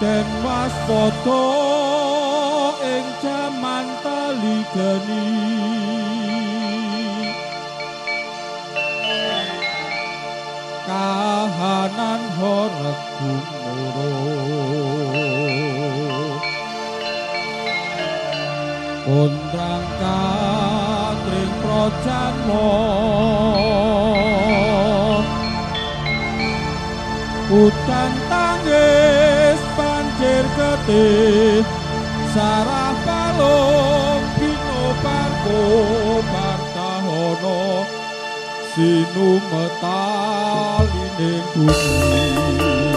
Den waspada ing jaman taligani Kahanan horeg gumuro Kondrang katring projanmo Utan banjir getih Sarah palung bino parko partahono Sinu metaline bumi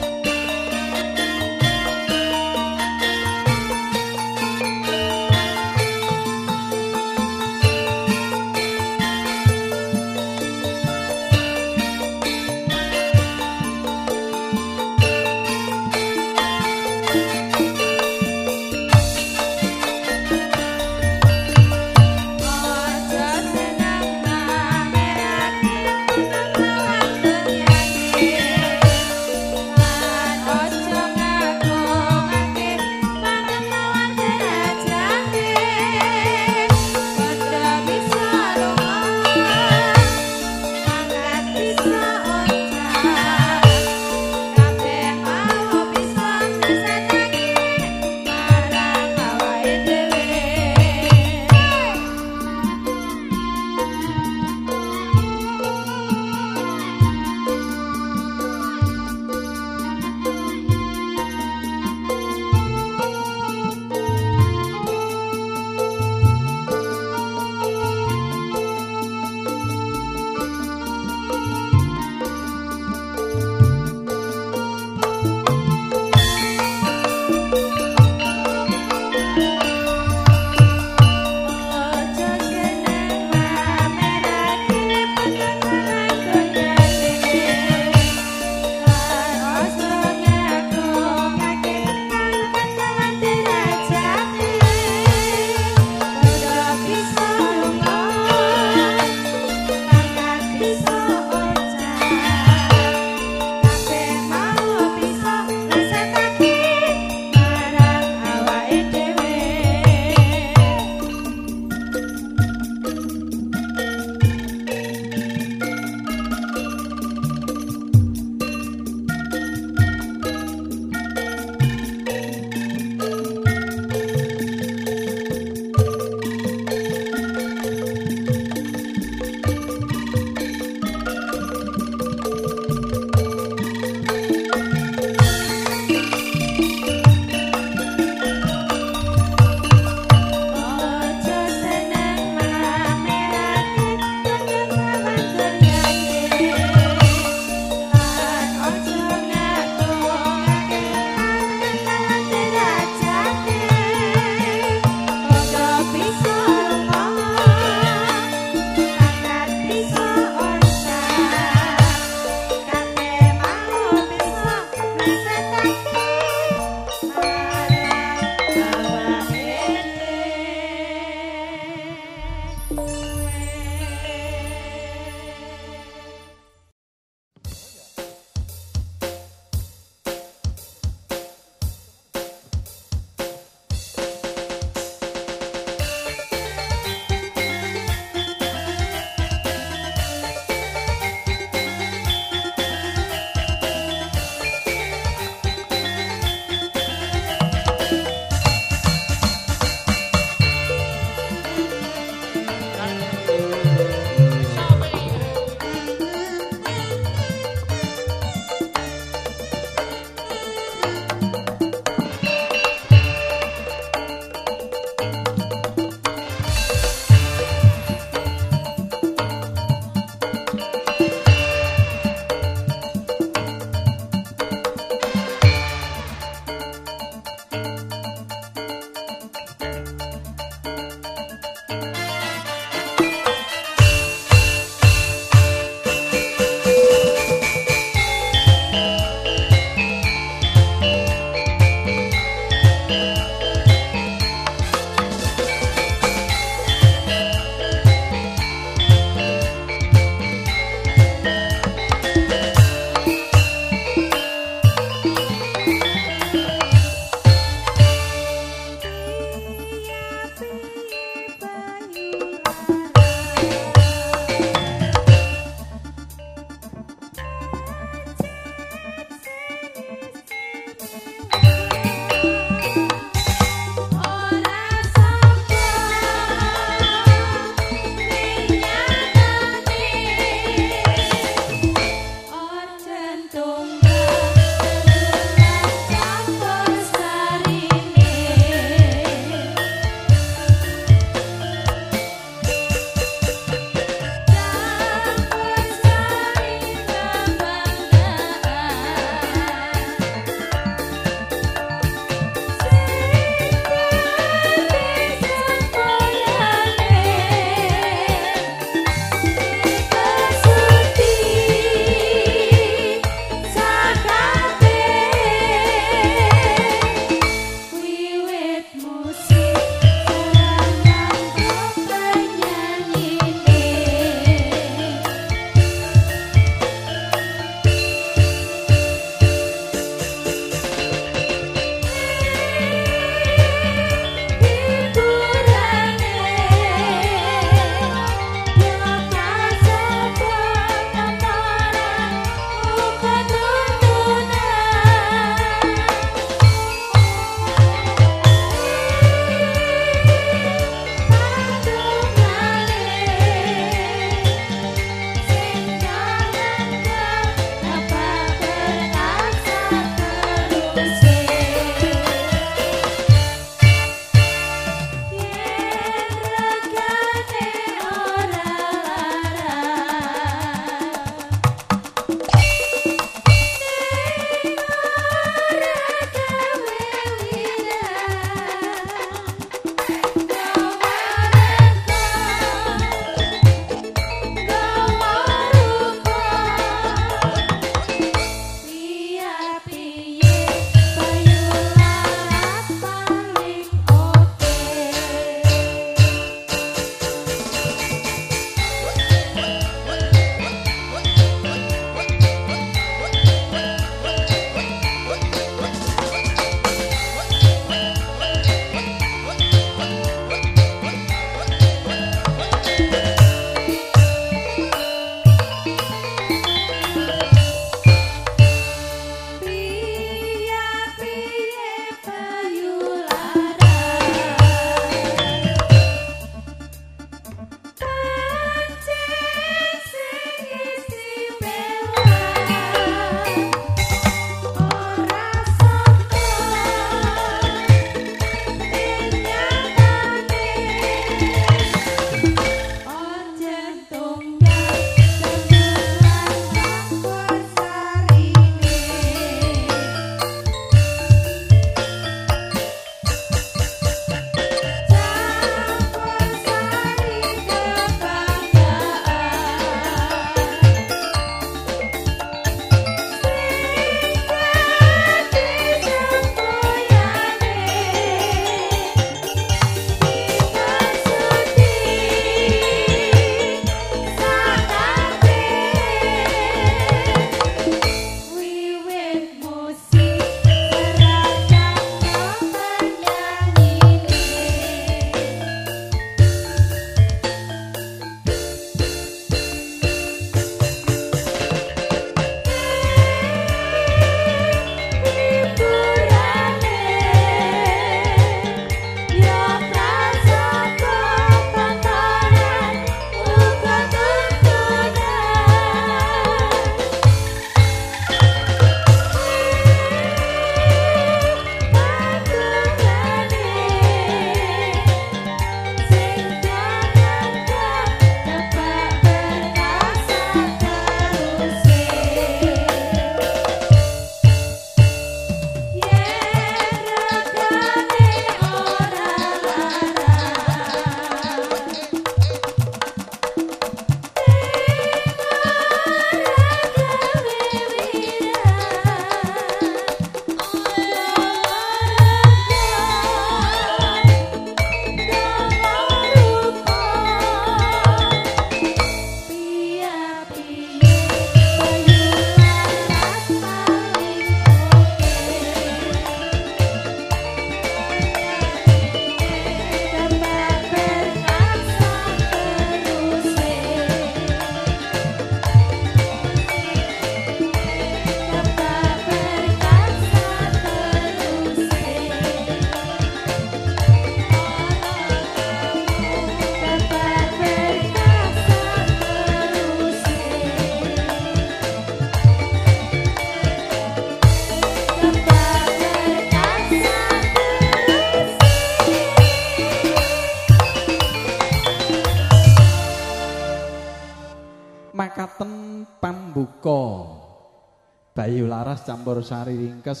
campur sari ringkes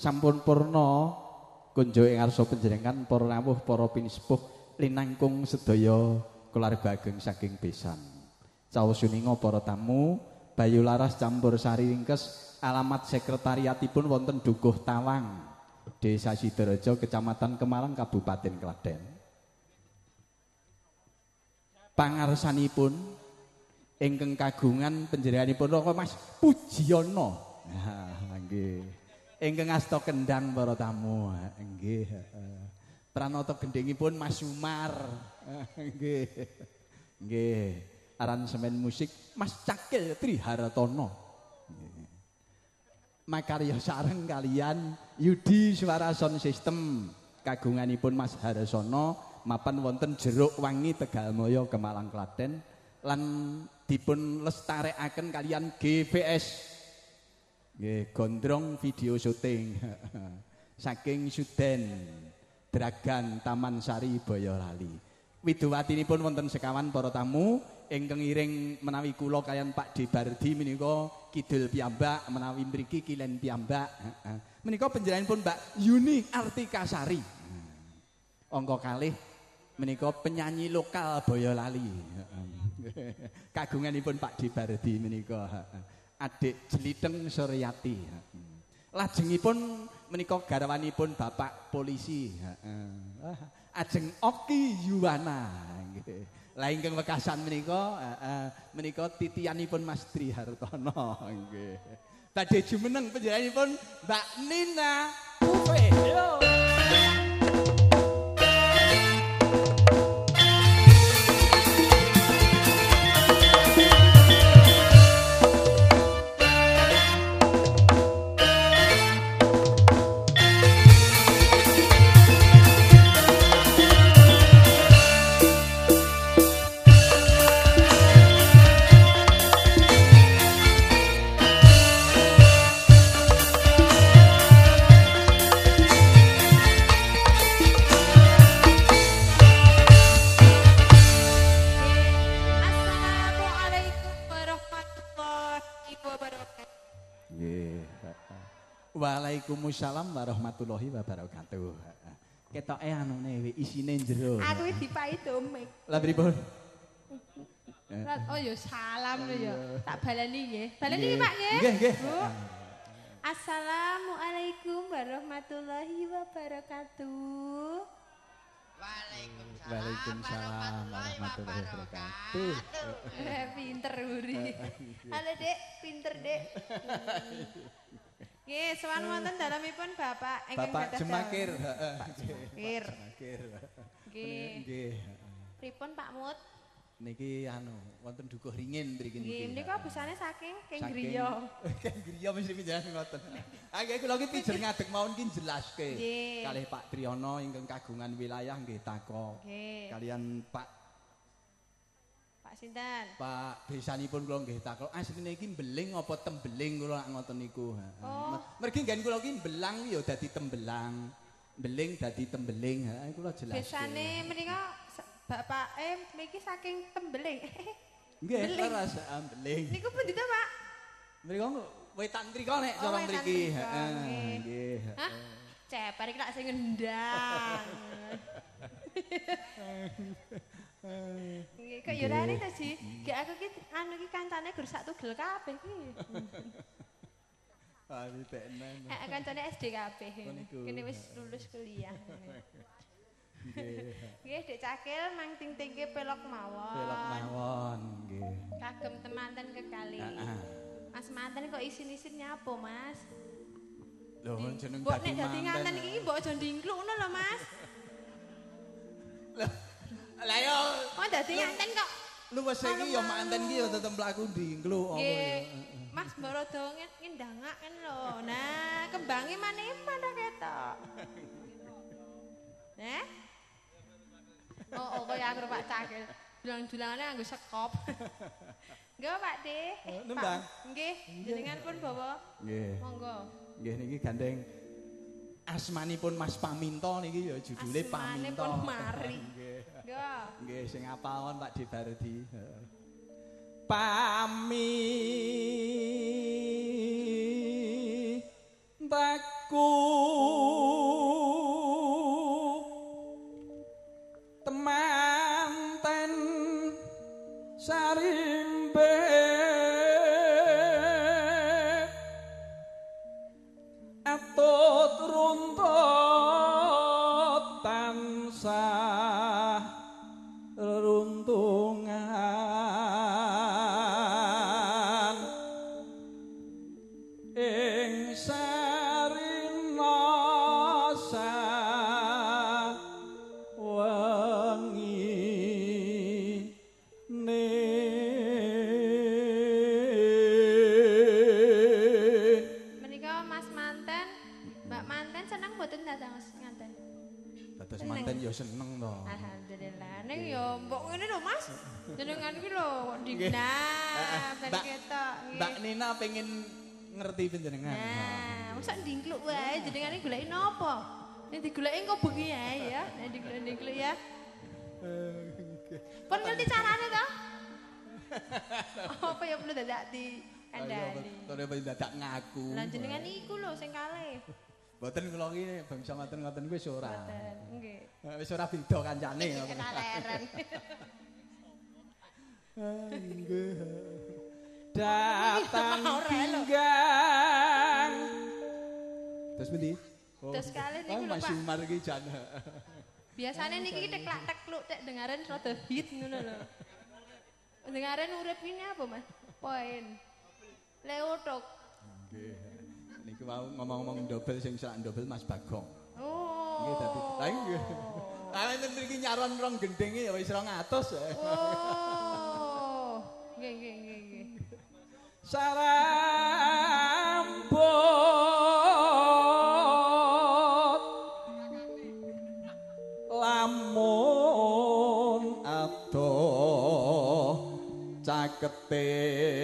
sampun purna kunjuk ing ngarsa panjenengan para rawuh para pinispuh linangkung sedaya keluarga ageng saking besan. Caos yuninga para tamu Bayu Laras campur sari ringkes alamat sekretariatipun wonten Dukuh Tawang Desa Sidorejo Kecamatan Kemalang Kabupaten Klaten. Pangarsanipun ingkang kagungan panjenenganipun Mas Pujiyono. Nggih. Ingkang asta kendang para tamu. Nggih. Pranata gendhingipun Mas Umar. Nggih. Nggih. Aransemen musik Mas Cakil Trihartono. Makarya sareng kalian Yudi Suara Sound System kagunganipun Mas Harasono mapan wonten Jeruk Wangi Tegalmoyo Kemalang Klaten lan dipun lestarekaken kalian GVS nggih gondrong video syuting. Saking Suden Dragan Taman Sari Boyolali. Widuwatinipun wonten sekawan para tamu ingkang iring menawi kula kalian Pak Debardi menika kidul piyambak menawi mriki kilen piyambak. Heeh menika panjenenganipun Mbak Yuni Artikasari angka kalih menika penyanyi lokal Boyolali. Kagunganipun Pak Debardi menika adik Jeliteng Suryati. Lajengipun menika garwanipun Bapak polisi. Ajeng Oki Yuwana. Lah ingkang wekasan menika menika titianipun Mas Tri Hartono nggih. Badhe jumeneng panjenenganipun Mbak Nina yo Waalaikumsalam warahmatullahi wabarakatuh. Ketoke anune isine jero. Aku dipai domik. Lah pripun? Oh ya salam lho ya. Tak baleni nggih. Baleni Pak nggih. Nggih, nggih. Assalamualaikum warahmatullahi wabarakatuh. Waalaikumsalam warahmatullahi wabarakatuh. Eh, pinter Uri. Halo Dek, pinter Dek. Nggih, sowan wonten dalemipun Bapak ingkang Bapak Jemakir, heeh. Jemakir. Jemakir. Nggih. Nggih. Pripun Pak Mut? Niki anu wonten dukuh ringin mriki niki. Nggih, menika busane saking King Saking- Griya. King Griya mesti pinjaman ngoten. Ah nggih kula iki pijer ngadeg mawon ki jelaske. Kalih Pak Triyono ingkang kagungan wilayah nggih tako. Nggih. Kalian Pak Pak sinten? Pak besanipun kula nggih takok asline iki mbeling apa tembeling kula nak ngoten niku. Heeh. Oh. Mergi nggen kula iki belang ya dadi tembelang. Beling dadi tembeling. Heeh kula jelaske. Biasane menika sa- bapak eh mriki saking tembeling. nggih leres heeh beling. Niku pundi to, Pak? Mriko wetan mriko nek Oh, cara mriki. Heeh nggih. Hah? Ceper iki lak sing ngendang. Nggih, kok yo rene to, Ji? Gek aku ki anu ki kancane gur sak tugel kabeh ki. Ah diteknen. Eh kancane SD kabeh. Kene wis lulus kuliah. Nggih. Nggih, Dek Cakil mang ting-tingke pelok mawon. Pelok mawon nggih. Kagem temanten kekali. Mas manten kok isin-isin nyapo, Mas? Lho jeneng Mbok dadi nek dadi nganten manten. iki mbok aja ndingklukno lho, Mas. Lah yo Oh, dadi nganten kok. luwes iki ya manten iki ya tetep mlaku ndingkluk apa ya. Nggih. Mas Borodo ngendangaken lho. Nah, kembange maneman ta ketok. Nah. Oh, oh kaya aku Pak Cakil. Dulang-dulangane nganggo sekop. Nggih, Pak De. Oh, nembang. Pak, Nggih, jenengan pun bawa. Nggih. Monggo. Nggih niki gandeng asmanipun Mas Paminto niki ya judule Asmane Paminto. pun mari. Nggih. Sing apalon Pak Debardi. teku temanten sarimbe ngerti panjenengan. Nah, masa ndingkluk wae jenengan iki goleki napa? Nek digoleki kok bengi ae ya. Nek digoleki ya. Pun ngerti carane to? Apa ya perlu dadak di kandhani. Betul ya dadak ngaku. Lah jenengan iku lho sing kalih. Mboten kula iki bangsa ngoten-ngoten wis ora. Boten, nggih. Eh, Wis ora beda kancane. Kenaleren. Nggih. Datang pinggang. Terus pundi? Oh, Terus kalih niku oh, lho, Mas Pak. Umar iki jan. Biasanya niki teklak tekluk tek dengaren rada hit ngono lho. Dengaren urip ini apa, Mas? Poin. Leotok. Nggih. Niki mau ngomong-ngomong double sing serak double Mas Bagong. Oh. Nggih dadi. Lah nggih. Lah nek mriki nyaron rong gendenge ya wis 200. eh. Oh. Nggih, nggih, nggih, nggih. Sarambut lamun adoh caketing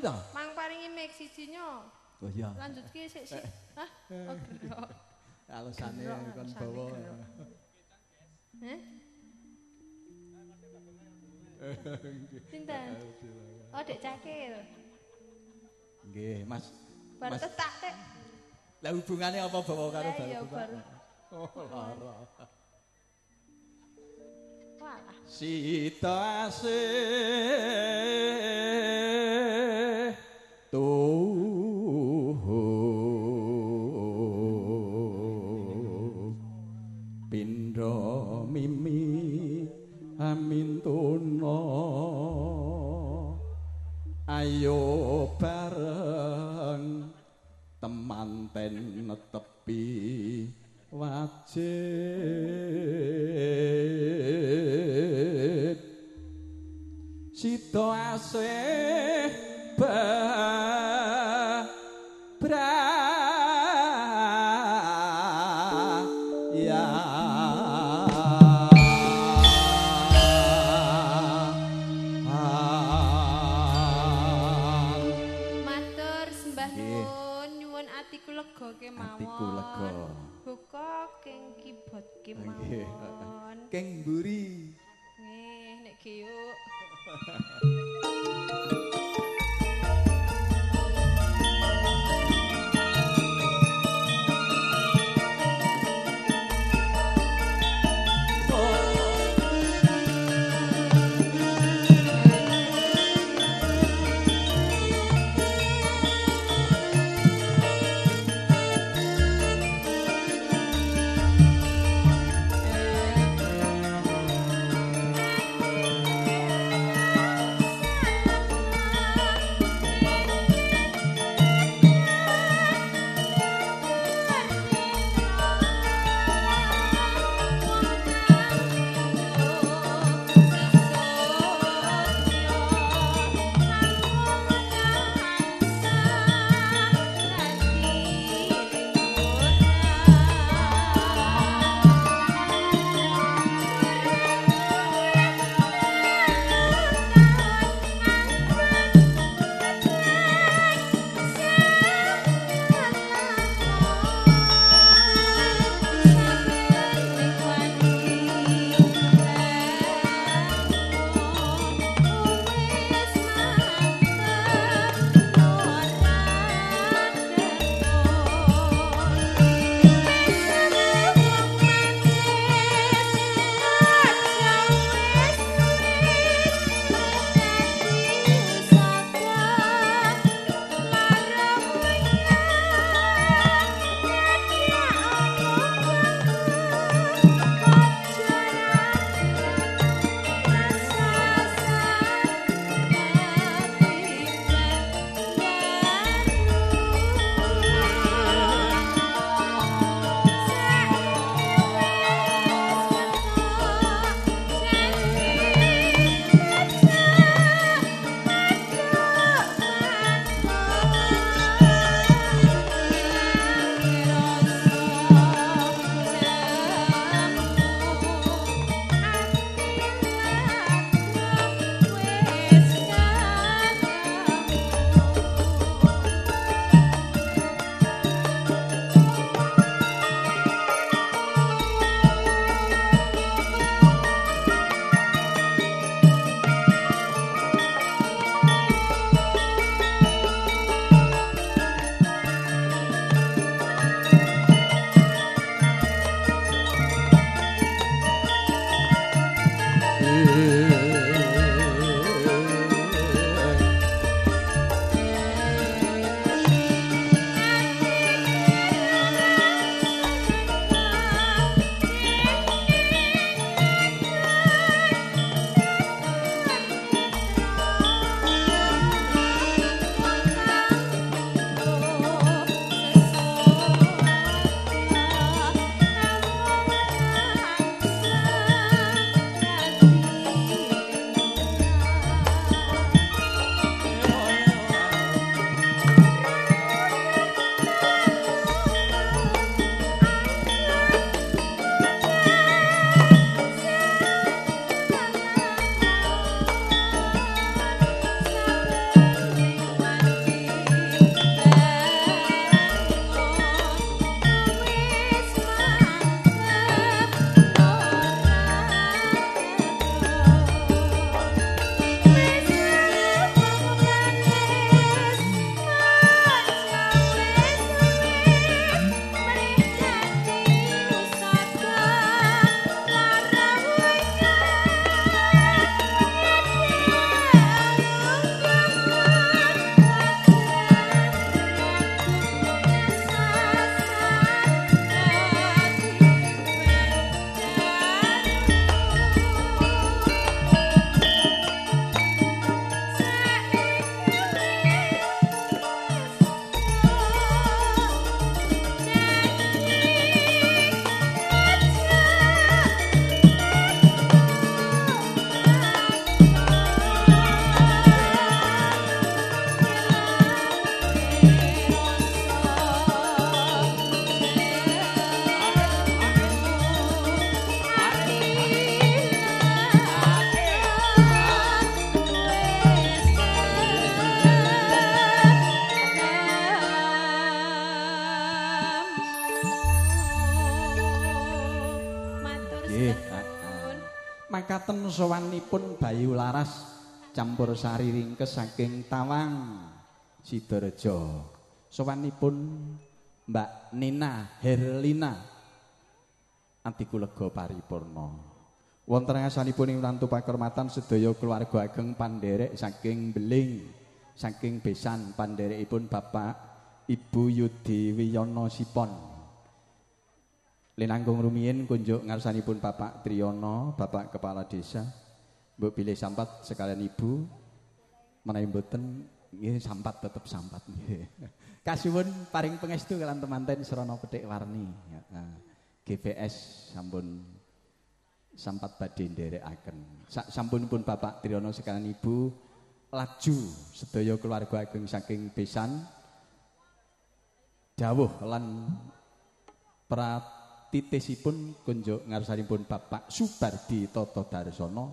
Niki to? Mang paringi mic sijinya. Oh iya. Lanjutke sik sik. Hah? Oh, gerok. Alasane kon bawa. Heh? Sinten? Oh, Dek Cakil. Nggih, Mas. Bar Mas, tetak tek. lah hubungane apa bawa karo baru baru. Oh, lara. Sita asih tuh pindha mimi amin tuna ayo bareng temanten netepi wajib sẽ mekaten sowanipun Bayu Laras campur sari ringkes saking Tawang Sidorejo. Sowanipun Mbak Nina Herlina Antikulega paripurna. Wonten ngasanipun ing lantu pakurmatan sedaya keluarga ageng panderek saking Beling, saking Besan panderekipun Bapak Ibu Yudi Wiyono Sipon. Linanggung rumiyin kunjuk ngarsanipun Bapak Triyono, Bapak Kepala Desa. Mbok pilih sampat sekalian Ibu. Menawi mboten nggih sampat tetep sampat nggih. Kasuwun paring pangestu kalian temanten Srana Petik Warni. GPS sampun sampat badhe nderekaken. Sak sampunipun Bapak Triyono sekalian Ibu laju sedaya keluarga ageng saking Besan dawuh lan pratitisipun kunjuk ngarsanipun Bapak Subardi Toto Darsana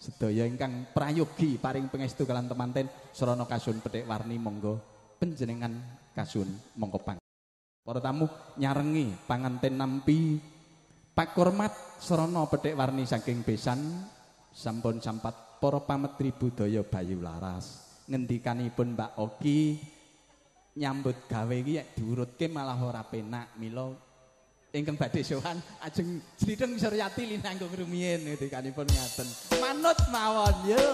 sedaya ingkang prayogi paring pangestu kalian temanten Srana Kasun Petik Warni monggo panjenengan kasun monggo pang. Para tamu nyarengi panganten nampi Pak Kormat Srana Petik Warni saking Besan sampun sampat para pametri budaya Bayu Laras. Ngendikanipun Mbak Oki nyambut gawe iki diurutke malah ora penak mila ingkang badhe sowan ajeng Jlideng Suryati linanggung rumiyin ngendikanipun ngaten. Manut mawon yo.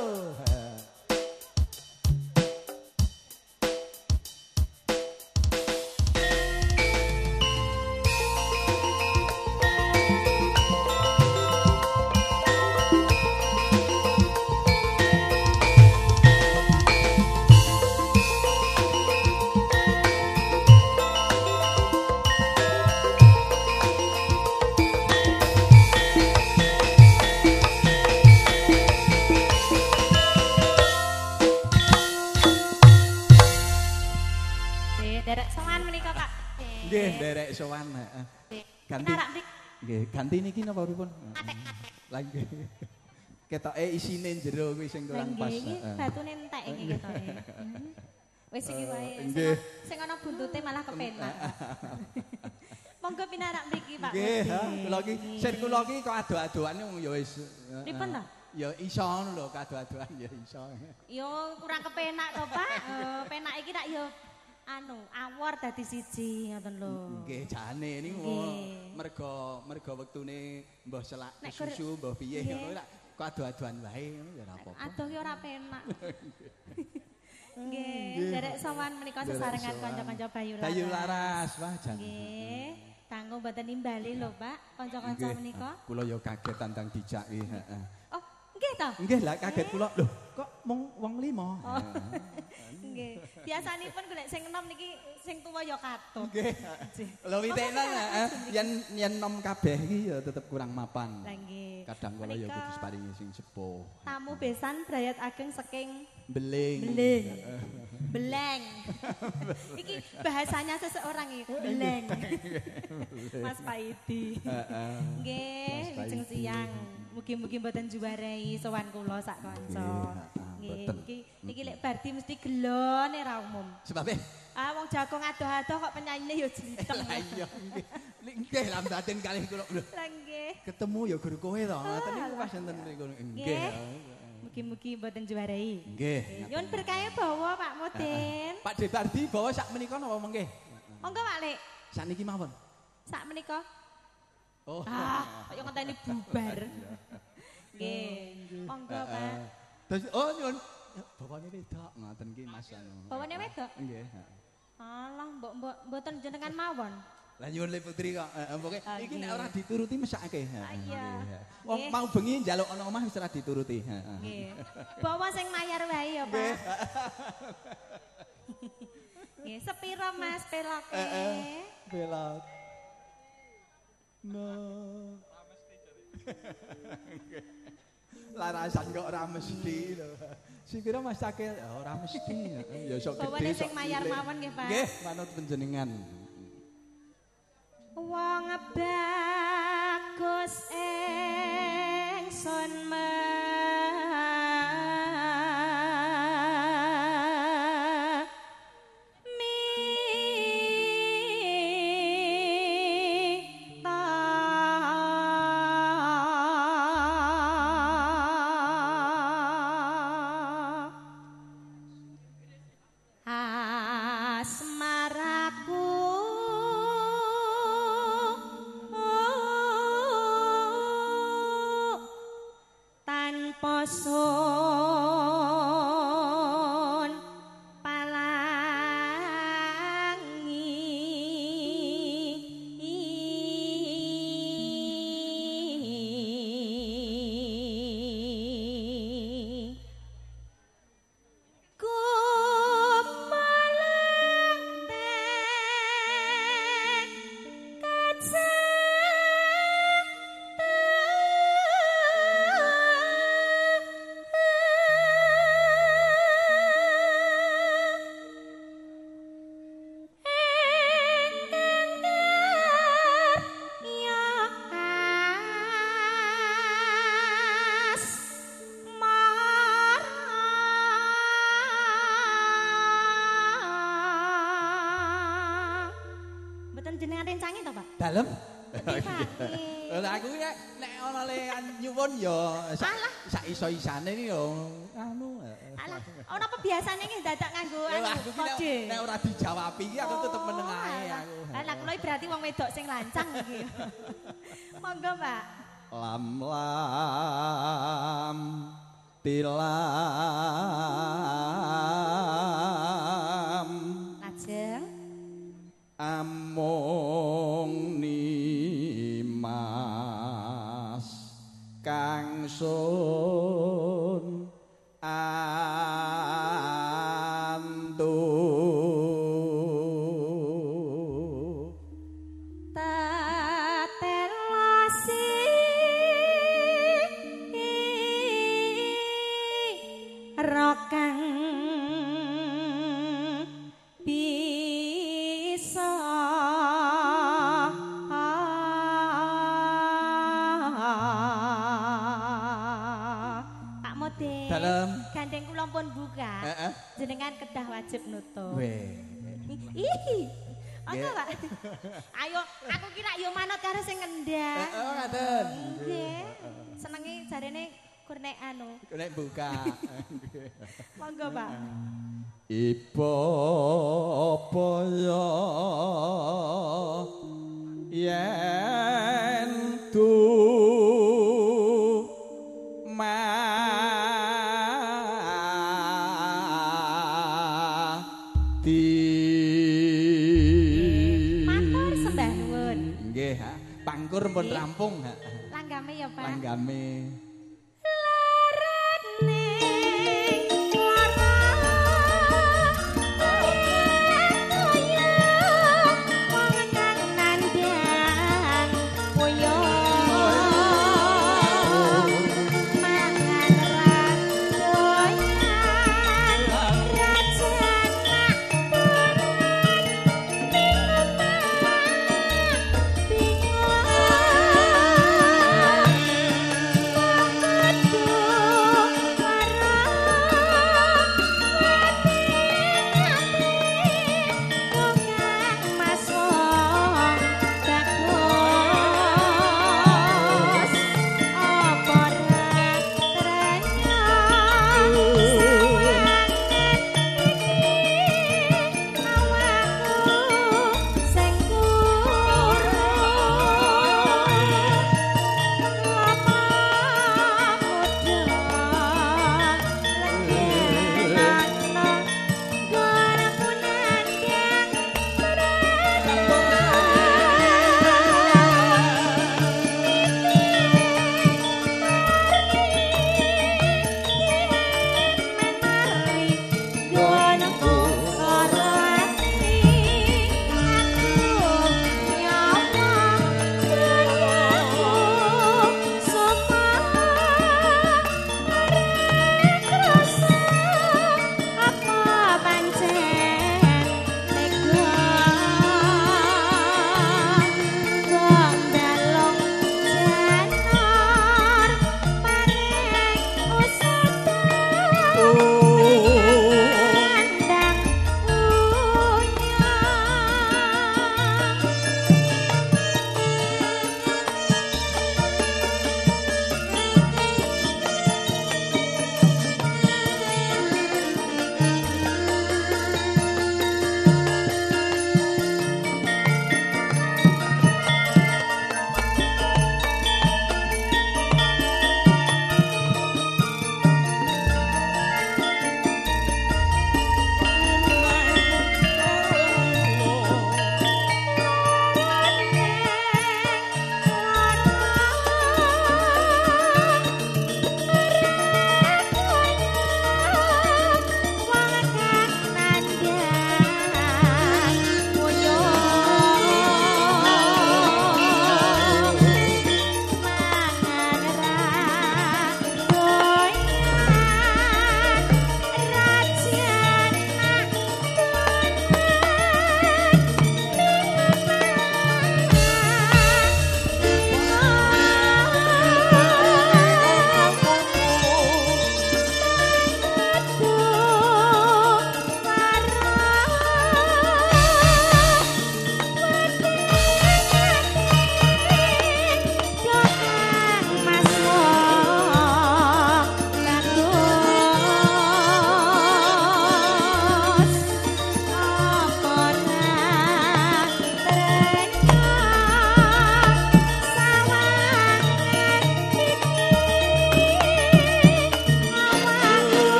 Ganti niki napa pripun? Lagi. Ketoke isine jero kuwi sing kurang pas. Nggih, iki batune entek iki ketoke. Wis iki wae. Sing ana buntute malah kepenak. Monggo pinarak mriki, Pak. Nggih, kula iki sir kula iki kok ado-adoane ya wis. Pripun ta? Ya iso ngono lho, kado-adoan ya iso. Yo kurang kepenak to, Pak. Eh, penak iki tak yo anu awor dadi siji ngoten lho. Nggih jane niku mergo mergo wektune mbah selak susu mbah piye ngono lak kok adu-aduan wae ya ora apa-apa. Aduh ya ora penak. Nggih, derek sowan menika sesarengan kanca-kanca Bayu Laras. Bayu Laras, wah jan. Nggih. Kanggo mboten nimbali lho, Pak, kanca-kanca menika. Kula ya kaget tandang dijak iki, heeh. Oh, nggih to? Nggih lah kaget kula. Lho, kok mung wong limo? Oh. Nggih. Biasanipun golek sing enom niki sing tuwa ya katut. Nggih. Lho witekna yen yen nom kabeh iki ya tetep kurang mapan. Lah nggih. Kadang kala ya kudu paringi sing sepuh. Tamu besan brayat ageng saking Beling. Beling. Beleng. iki bahasanya seseorang iki, beleng. Mas Paidi. Heeh. Nggih, lajeng siang. Mugi-mugi mboten juarai sowan kula sak kanca. Iki iki lek Bardi mesti gelon ora umum. Sebab Ah wong jago adoh-adoh kok penyanine ya jliteng. Lah iya nggih. Nggih lam batin kalih kula. Lah nggih. Ketemu ya guru kowe to. Ngoten niku pas enten niku. Nggih. Mugi-mugi mboten juarai. Nggih. Nyuwun berkah bawa Pak Mudin. Pak De Bardi bawa sak menika napa mengke? Monggo Pak Lek. Sakniki mawon. Sak menika. Oh. Ah, kaya ngenteni bubar. Nggih. Monggo, Pak. Terus oh nyuwun bawane wedok ngoten iki Mas anu. Bawane wedok? Nggih. Alah, mbok mbok mboten jenengan mawon. Lah nyuwun Le Putri kok. Heeh, pokoke iki nek ora dituruti mesake. Iya. Wong mau bengi njaluk ana omah wis ora dituruti. Heeh. Nggih. Bawa sing mayar wae ya, Pak. Nggih, sepiro Mas peloke? Heeh. Pelok. No. Larasan kok ora mesti lho. Sikira Mas Cakil ora mesti. Ya sok gede sok. sing mayar mawon nggih, Pak. Nggih, manut panjenengan. Wong bagus engson dalem. Lah aku ki nek ana le nyuwun ya sak iso-isane iki yo anu. Alah, ana apa biasane iki dadak nganggo anu kode. Nek ora dijawabi iki aku tetep meneng ae aku. Lah kula berarti wong wedok sing lancang iki. Monggo, Pak. Lam lam tilam.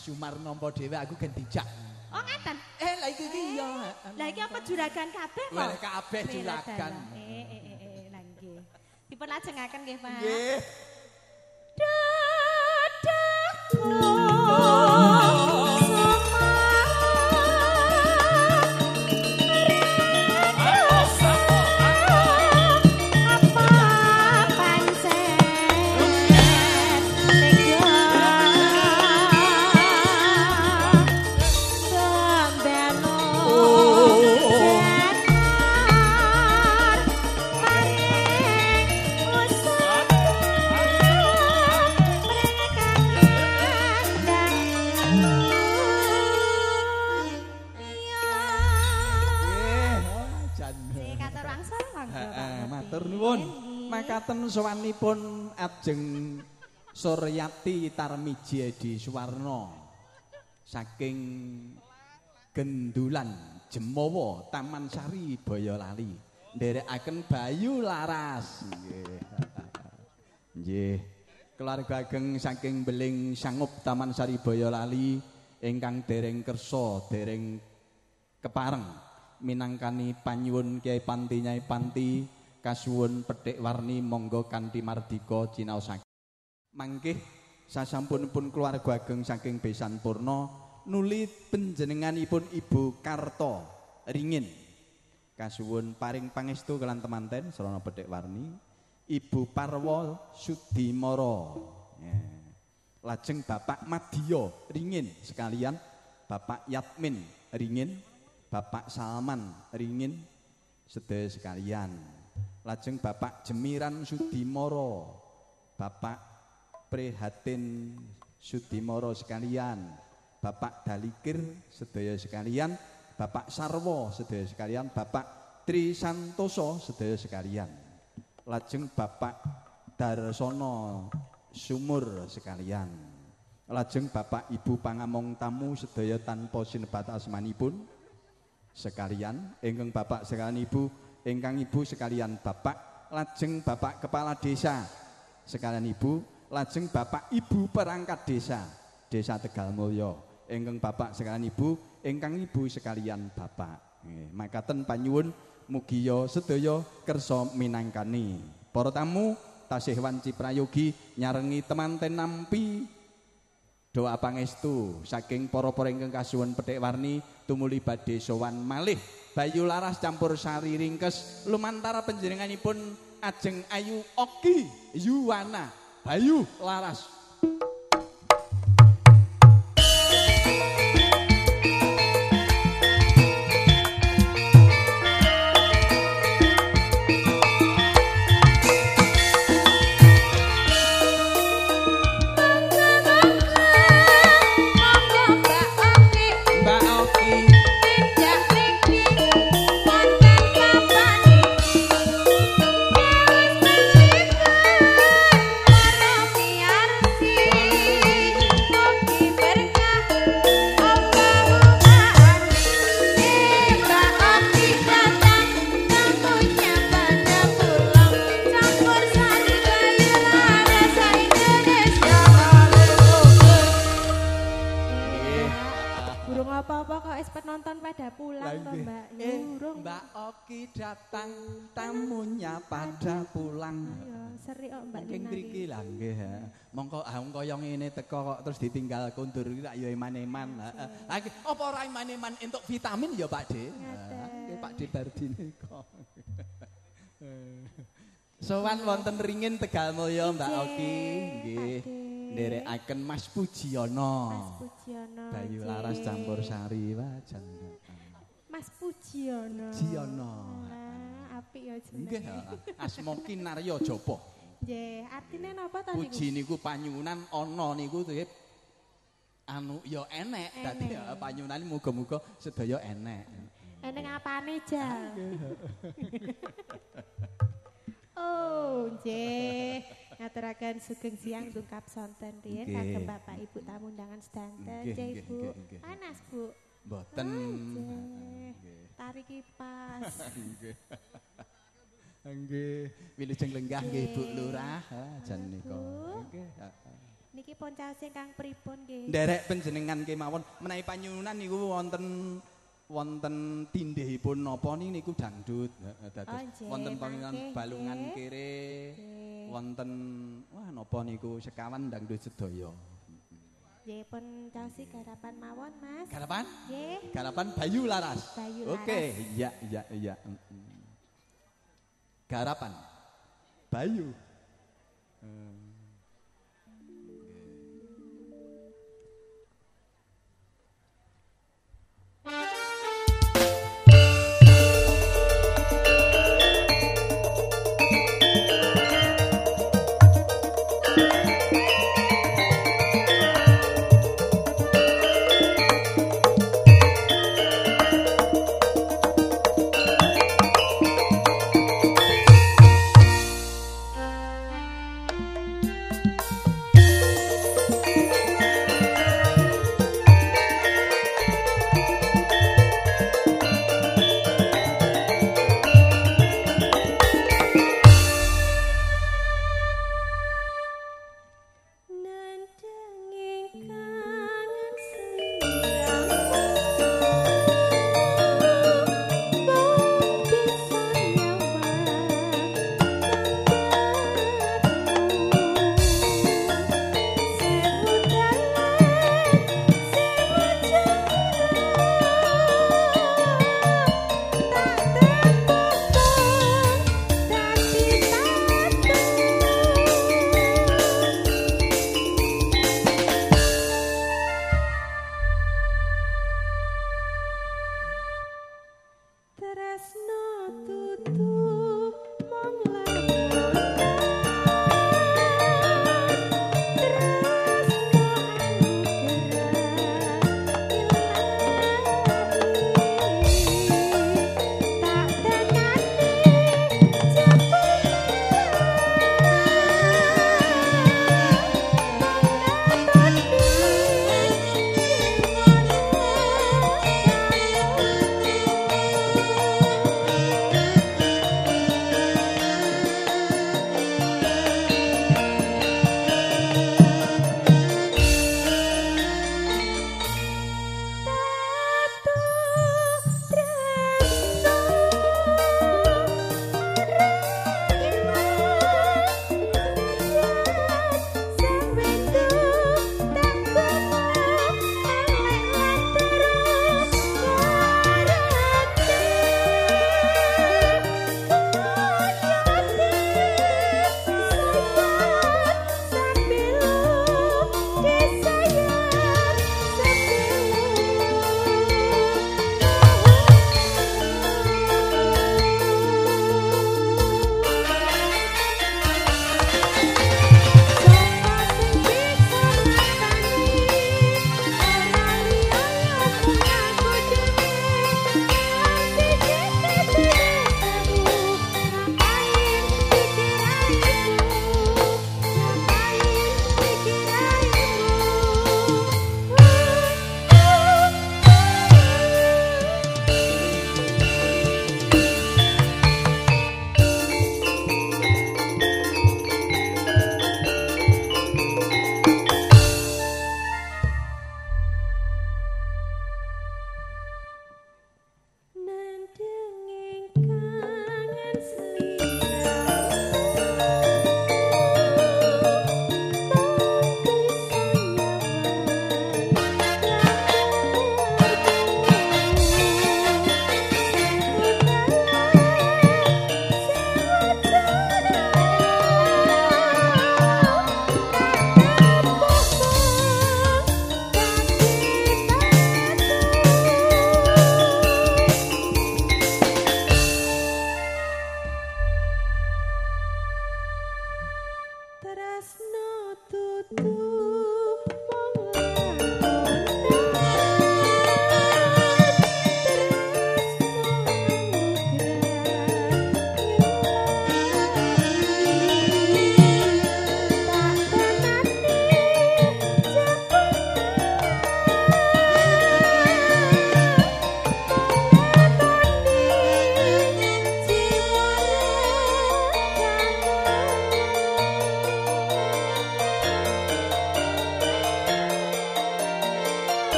Sumar nampa dhewe aku gen dijak. Oh, ngeten. Eh, lah iki iki ya. Lah iki apa juragan kabeh kok? Wah, kabeh juragan. Eh, eh, eh, eh, lah nggih. Dipun lajengaken nggih, Pak. Nggih. Matur Makaten sowanipun ajeng Suryati Tarmiji Edi Suwarno saking Gendulan Jemowo Taman Sari Boyolali nderekaken Bayu Laras nggih. Nggih. Keluarga ageng saking Beling Sangup Taman Sari Boyolali ingkang dereng kersa dereng kepareng minangkani panyuwun Kyai Panti Nyai Panti kasuwun petik warni monggo kanthi mardika cinaosaken mangkih sasampunipun keluarga ageng saking Besan Purna nuli panjenenganipun Ibu Karto Ringin. Kasuwun paring pangestu kelan temanten sarana petik warni Ibu Parwo Sudimoro lajeng Bapak Madio Ringin sekalian Bapak Yatmin Ringin Bapak Salman Ringin sedaya sekalian lajeng Bapak Jemiran Sudimoro. Bapak Prihatin Sudimoro sekalian. Bapak Dalikir sedaya sekalian. Bapak Sarwo sedaya sekalian. Bapak Tri Santoso sedaya sekalian. Lajeng Bapak Darsono Sumur sekalian. Lajeng Bapak Ibu Pangamong tamu sedaya tanpa sinebat asmanipun sekalian. Ingkang Bapak sekalian Ibu ingkang Ibu sekalian Bapak lajeng Bapak Kepala Desa. Sekalian Ibu lajeng Bapak Ibu perangkat desa Desa Tegal Mulyo ingkang Bapak sekalian Ibu ingkang Ibu sekalian Bapak. Nggih makaten panyuwun mugi ya sedaya kersa minangkani. Para tamu tasih wanci prayogi nyarengi temanten nampi doa pangestu saking para-para ingkang kasuwun petik warni tumuli badhe sowan malih Bayu Laras campur sari ringkes. Lumantara panjenenganipun ajeng Ayu Oki Yuwana Bayu Laras Mongko ah kaya ngene teko kok terus ditinggal kundur iki tak ya iman-iman. Heeh. Apa ora iman-iman entuk vitamin ya Pak De? Nggih Pak De Bardine kok. Sowan wonten ringin Tegal Mulya Mbak Oki nggih. Nderekaken Mas Pujiono. Mas Pujiono. Bayu. Laras campur sari wajan. Mas Pujiono. Pujiono. Apik ya jenenge. Nggih, asma Kinarya Japa. Nggih, artine napa ta niku? Puji niku panyunan ana niku tuh anu ya enek dadi Enek. ya, panyunan muga-muga sedaya enek. Eneng apane jal? oh, nggih. Ngaturaken sugeng siang dungkap sonten riyen Nggih. kagem Bapak Ibu tamu undangan sedanten. Nggih, Nggih, nggih, Bu. nggih, nggih. Panas, Bu. Mboten. Tarik kipas. Nggih. Nggih, wilujeng lenggah nggih Bu Lurah, jan nika. Nggih, Niki poncase kang pripun nggih? Nderek panjenengan kemawon menawi panyunan niku wonten wonten tindhihipun napa niku dangdut. Dados oh, wonten paminan balungan kere. Wonten wah napa niku sekawan dangdut sedaya. Nggih pun casi garapan mawon, Mas. Garapan? Nggih. Garapan Bayu Laras. Bayu Laras. Oke, iya iya iya. Garapan. Bayu. Hmm.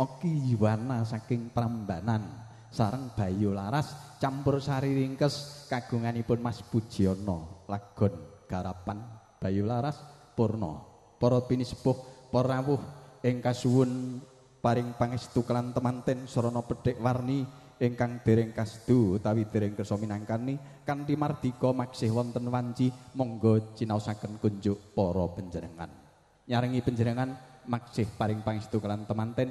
Oki Yuwana saking Prambanan. Sareng Bayu Laras campur sari ringkes kagunganipun Mas Pujiono lagon garapan Bayu Laras Purno para pinisepuh para rawuh ing kasuwun paring pangestu kelan temanten sarana pedhek warni ingkang dereng kasdu utawi dereng kersa minangkani kanthi mardika maksih wonten wanci monggo cinaosaken kunjuk para panjenengan nyarengi panjenengan maksih paring pangestu kelan temanten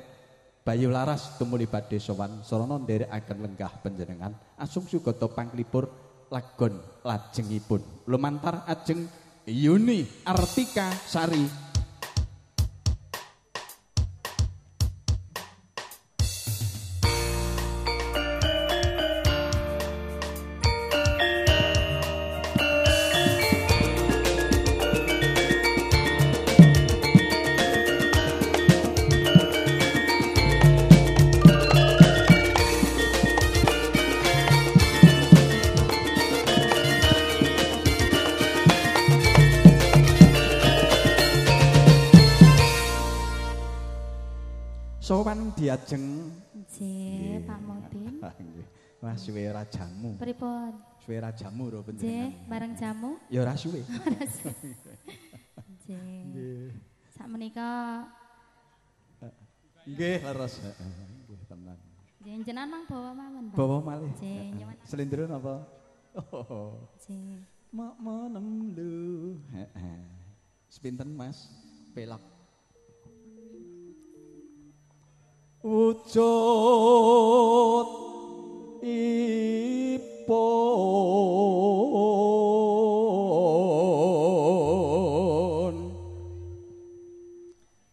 Bayu Laras tumuli badhe sowan. Sarana nderekaken lenggah panjenengan. Asung sugata panglipur lagon lajengipun. Lumantar ajeng Yuni Artika Sari Wah, suwe ora jamu. Pripun? Suwe ora jamu ro panjenengan. Nggih, bareng jamu? Ya ora suwe. Nggih. Sak menika Nggih, leres. Nggih, tenan. Nggih, jenengan mang bawa mawon, Pak. Bawa malih. Nggih, nyuwun. Selindro napa? Oh. Nggih. Mak menem lu. Heeh. Sepinten, Mas? Pelak. wujud ipun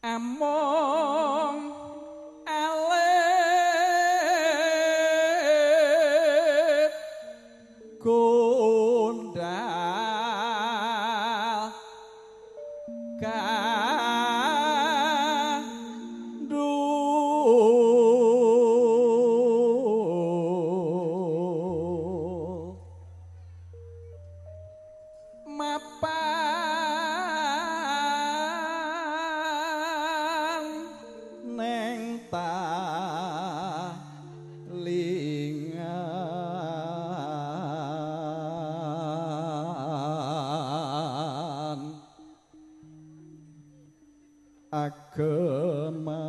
among Astri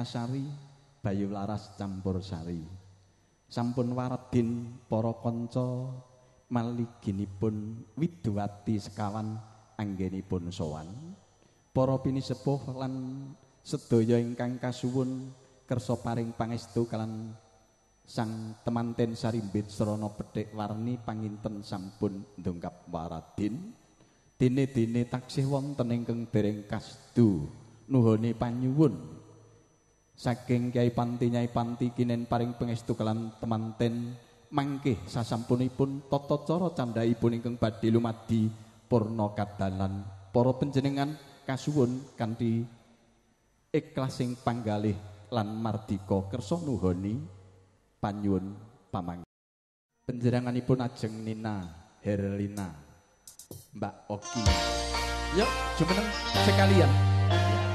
Artikasari Bayu Laras Campur Sari. Sampun waradin para kanca maliginipun Widowati sekawan anggenipun sowan. Para pinisepuh lan sedaya ingkang kasuwun kersa paring pangestu kalan sang temanten sarimbit srana petik warni panginten sampun ndongkap waradin. Dene-dene taksih wonten ingkang dereng kasdu. nuhone panyuwun saking Kyai Panti Nyai Panti kinen paring pangestu kelan temanten mangke sasampunipun tata cara candhaipun ingkang badhe lumadi purna kadalan. Para panjenengan kasuwun kanthi ikhlasing panggalih lan mardika kersa nuhoni panyuwun pamangke panjenenganipun ajeng Nina Herlina Mbak Oki. Yuk jumeneng sekalian. sowan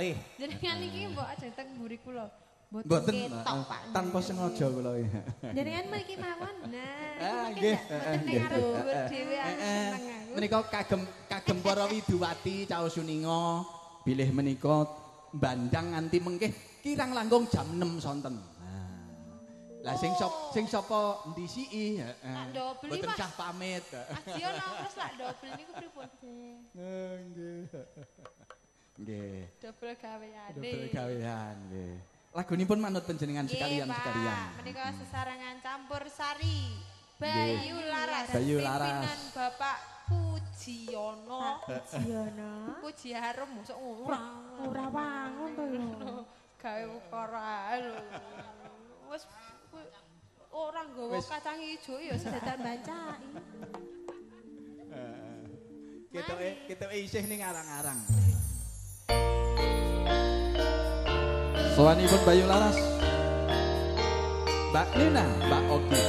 kalih. Jenengan iki mbok ajeng teng mburi kula. Mboten ketok Pak. Tanpa sengaja kula. Jenengan mriki mawon. Nah, ah, nggih. Ning dhewe seneng aku. Menika kagem kagem para widuwati caos suninga bilih menika bandang nganti mengkih kirang langkung jam 6 sonten. Lah sing sop sing sapa ndisiki? Heeh. Mboten cah pamit. Aji ono terus lak dobel niku pripun? Nggih. Nggih. Dobel gawean. Dobel gawean nggih. Lagunipun manut panjenengan sekalian sekalian. Menika sesarengan campur sari. Bayu Laras. Bayu Laras. Pimpinan Bapak Pujiono. Pujiono. Puji harum mosok ngono. Ora wangun to yo. Gawe ukara lho. Wes orang nggawa kacang ijo ya sedetan bancai. Ketoke ketoke isih ning arang-arang. Sowanipun Bayu Laras. Mbak Nina, Mbak Oki.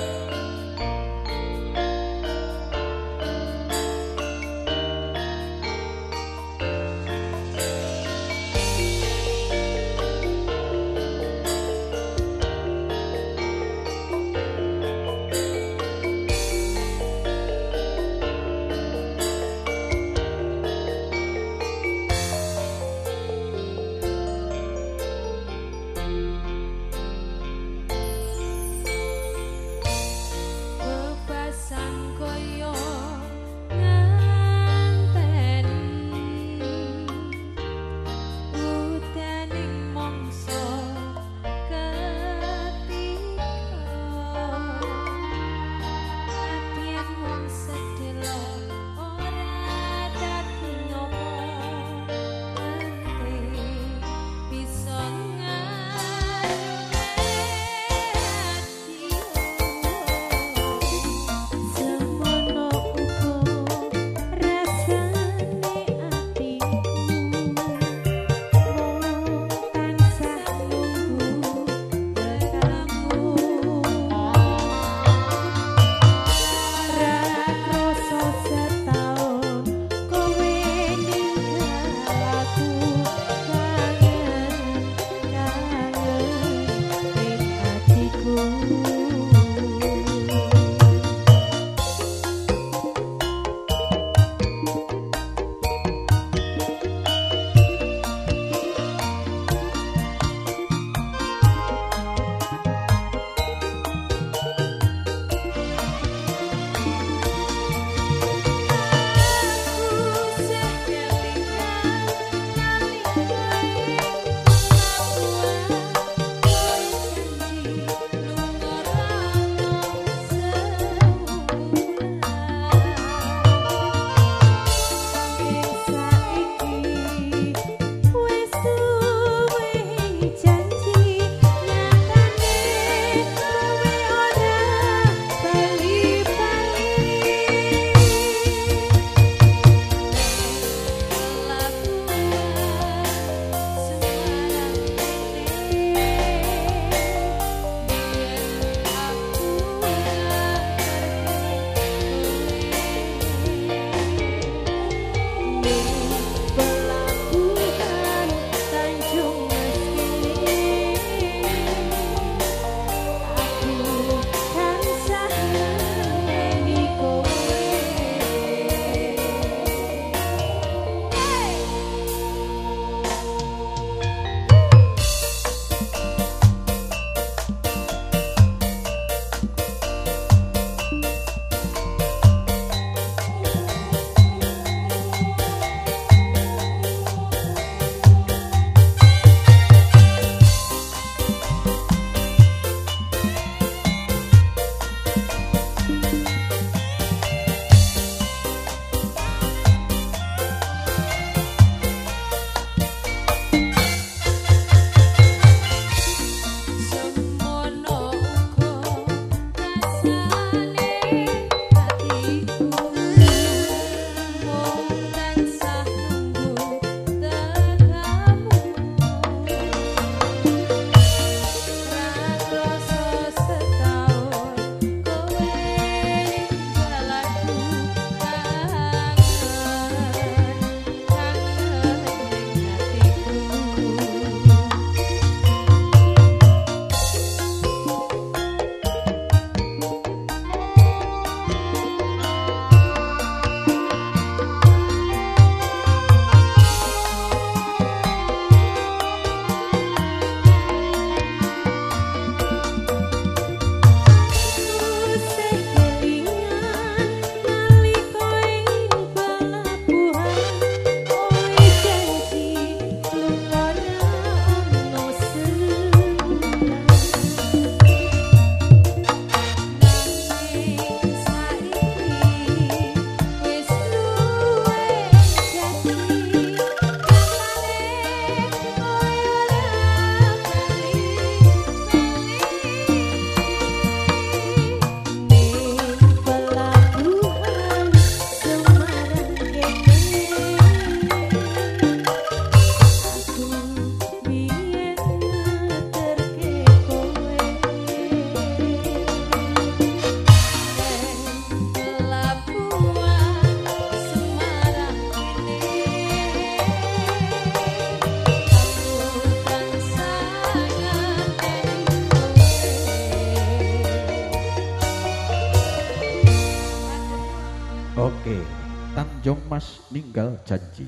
Ninggal janji.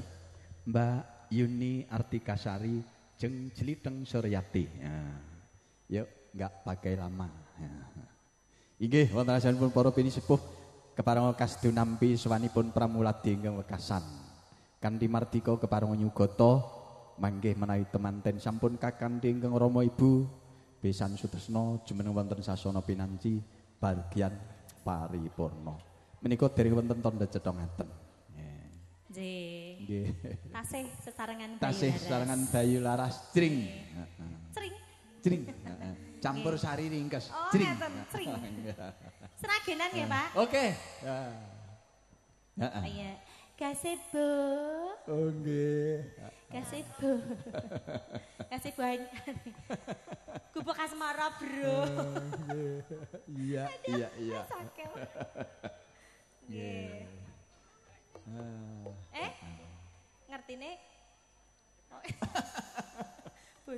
Mbak Yuni Artikasari jeng Jeliteng Suryati. Ya. Yuk, enggak pakai lama. Ya. Inggih wonten asalipun para keparang kasdu nampi sawanipun pramuladi ingkang wekasan. Kanthi mardika keparang nyugata manggih menawi temanten sampun kakandhe ingkang Rama Ibu besan sutresna jumeneng wonten sasana pinanci bagian paripurna. Menika dereng wonten tanda cetha ngaten. Nggih. Nggih. Tasih sesarengan Bayu Tasih sesarengan Bayu Laras jring. Heeh. Cring. Jring. Heeh. Campur sari ringkes. Oh, Jring. ngeten, cring. Seragenan ya, Pak? Oke. Ya. Heeh. Iya. Gazebo. Oh nggih. Gazebo. Gazebo. Gubuk asmara, Bro. Iya, iya, iya. Sakel.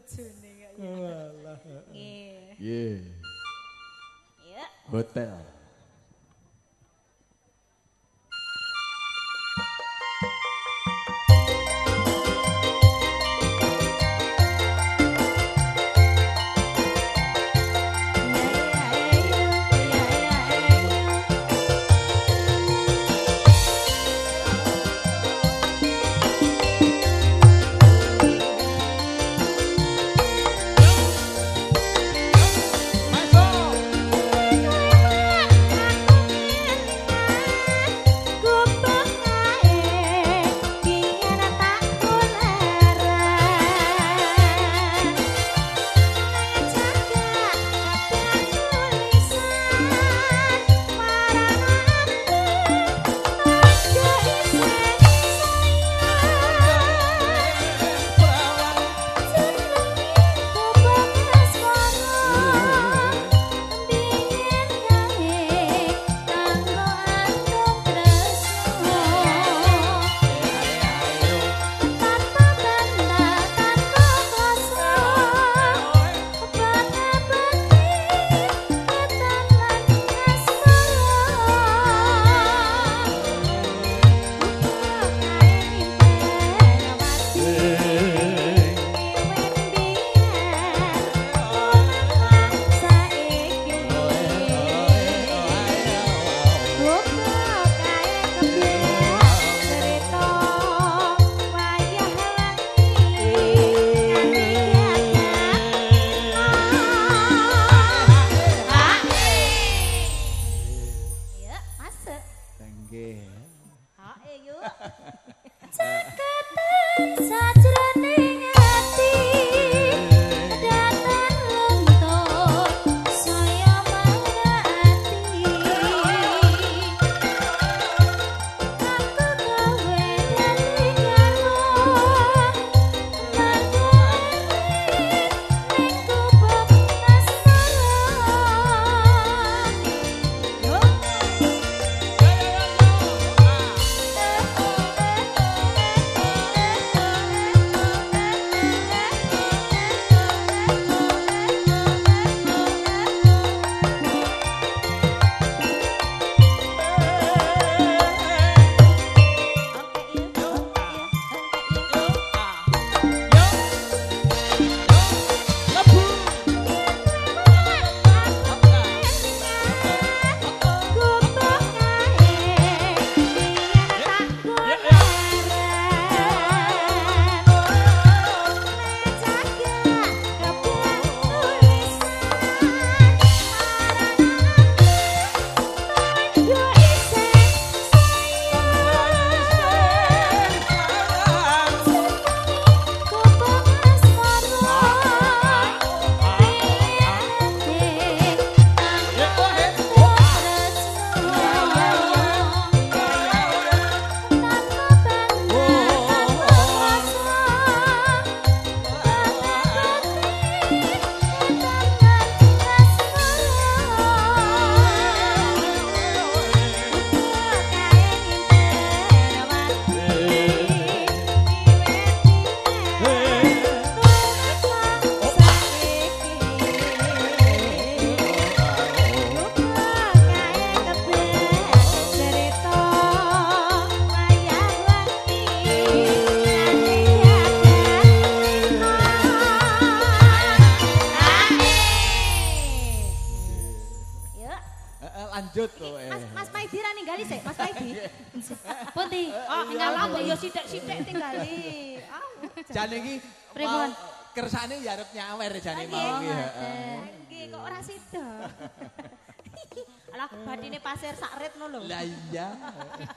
lucu nih kayaknya. Yeah. Yeah. Hotel.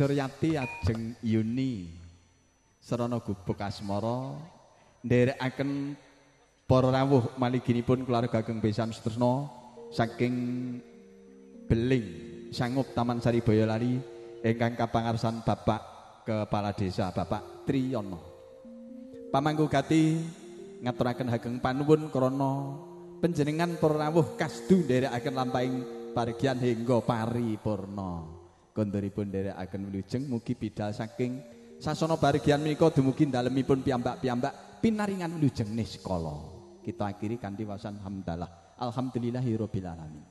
Suryati, ajeng Yuni. Serana gubuk asmara nderekaken para rawuh maliginipun keluarga Ageng Besan Sutresna saking Beling Sangup Taman Sari Boyolali ingkang kapangarsan Bapak Kepala Desa Bapak Triyono. Pamangku gati ngaturaken hageng panuwun krana panjenengan para rawuh kasdu nderekaken lampahing parigian hingga paripurna. Kondoripun nderekaken wilujeng mugi bidal saking sasana parigian menika dumugi dalemipun piyambak-piyambak pinaringan wilujeng niskala. Kita akhiri kanthi wasan hamdalah. Alhamdulillahirabbil alamin.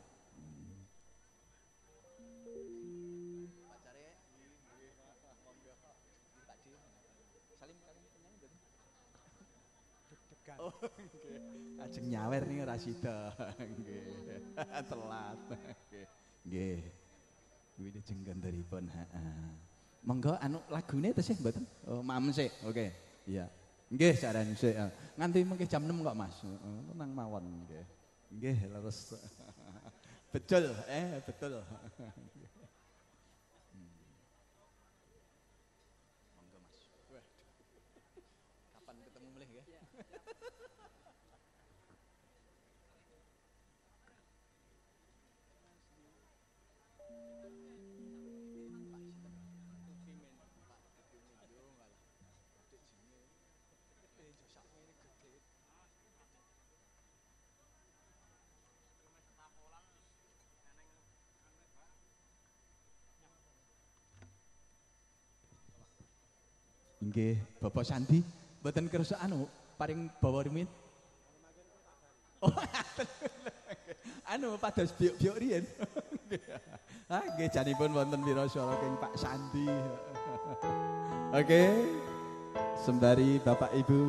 Ajeng nyawer nih ora sida. Nggih. Telat. Nggih. Nggih. Kuwi jeng genderipun, heeh. Monggo anu lagune tesih mboten? Oh, mam sik. Oke. Iya. Nggih, saran sik. Nganti mengke jam 6 kok, Mas. Heeh, tenang mawon nggih. Nggih, leres. betul, eh betul. Nggih, Bapak Sandi, mboten kersa anu paring bawa rumin. Oh, anu pados biok-biok riyen. ah, nggih janipun wonten wiraswara keng Pak Sandi. Oke. Sembari Bapak Ibu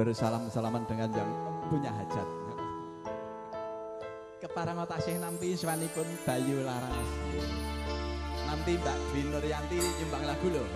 bersalam-salaman dengan yang punya hajat. Keparang tasih nampi swanipun Bayu Laras. Nuryanti, Mbak Binur Nuryanti nyumbang lagu loh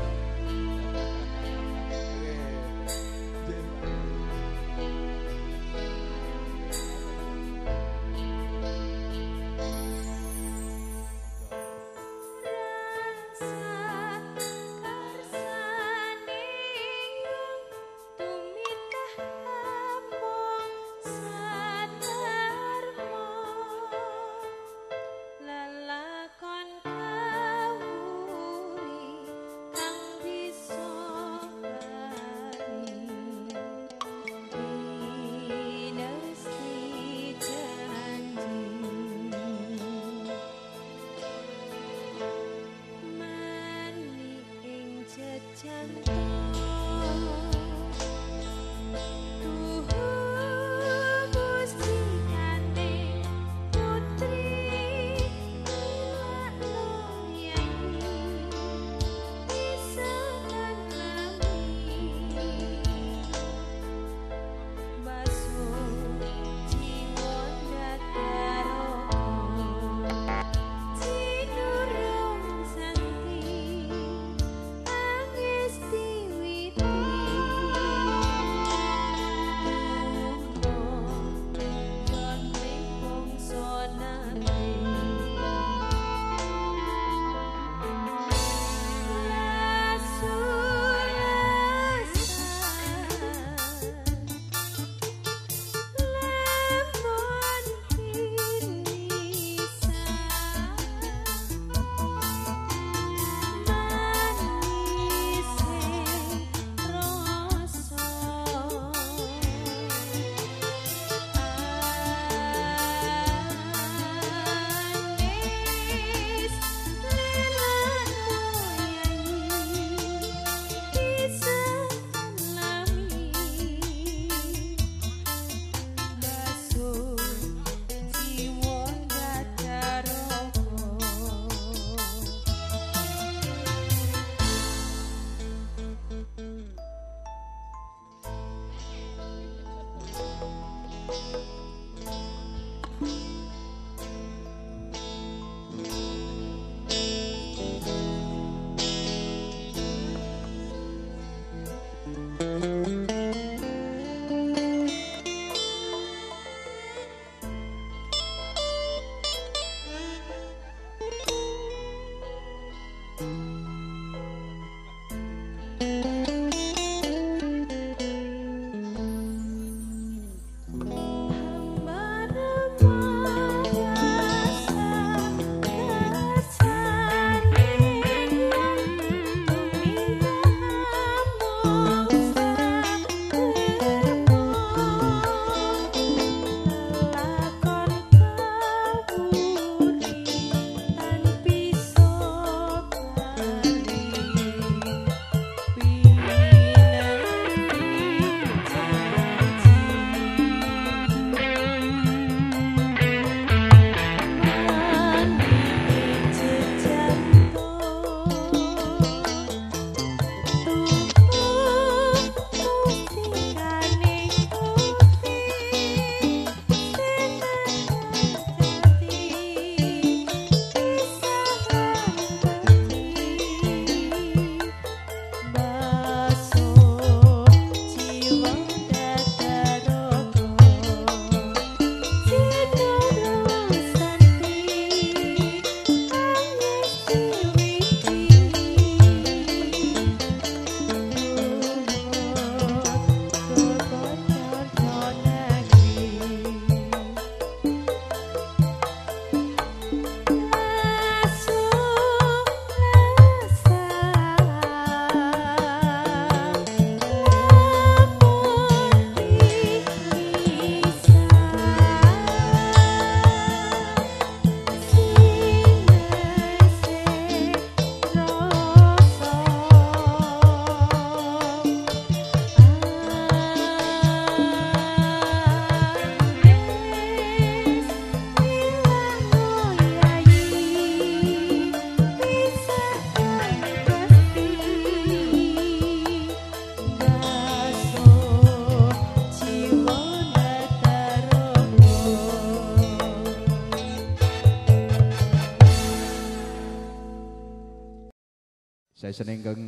Saya seneng keng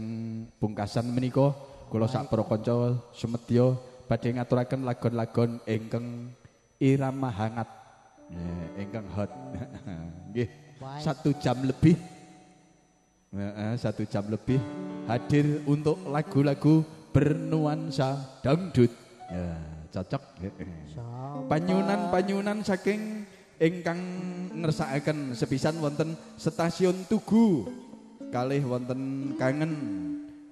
pungkasan menika kula sak para kanca sumedya badhe ngaturaken lagon-lagon ingkang irama hangat. Eh, ingkang hot. Nggih. Satu jam lebih. Satu jam lebih hadir untuk lagu-lagu bernuansa dangdut. Ya, cocok. Panyunan-panyunan saking ingkang ngersakaken sepisan wonten stasiun Tugu kalih wonten kangen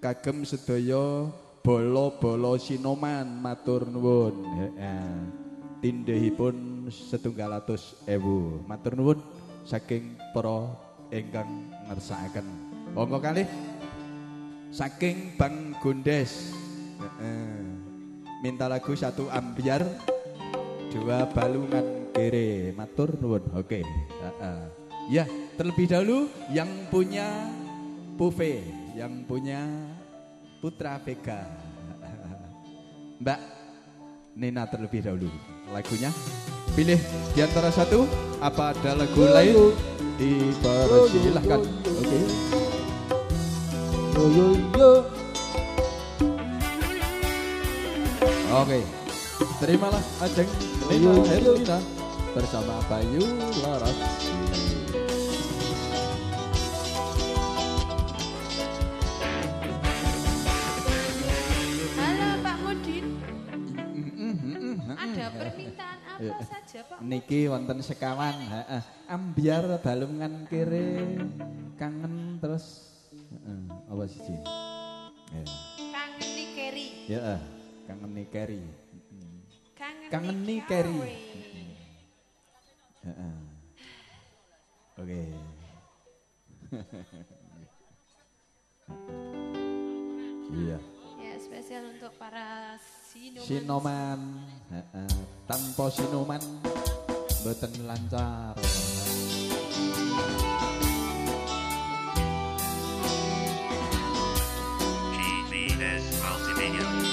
kagem sedaya bolo-bolo sinoman. Matur nuwun. Heeh. Tindhehipun setunggal atus ewu. Matur nuwun saking para ingkang ngersakaken. Monggo kalih. Saking Bang Gondes. Minta lagu satu ambiar dua balungan kere. Matur nuwun. Oke. Heeh. Ya terlebih dahulu yang punya Puve yang punya Putra Vega. Mbak Nina terlebih dahulu lagunya. Pilih di antara satu apa ada lagu lain dipersilahkan. Oke. Yo. Oke. Terimalah Ajeng Nina Herlina bersama Bayu Laras. Ada permintaan apa Iya. saja Pak? Niki wonten sekawan, heeh. Ambiar balungan kere kangen terus heeh, apa siji? Ya. Kangen nih Kerry. Ya, kangen nih Keri. Kangen, nih Kerry. Heeh. Oke. Iya. Ya spesial untuk para sinoman. Tanpa sinoman mboten lancar. Multimedia.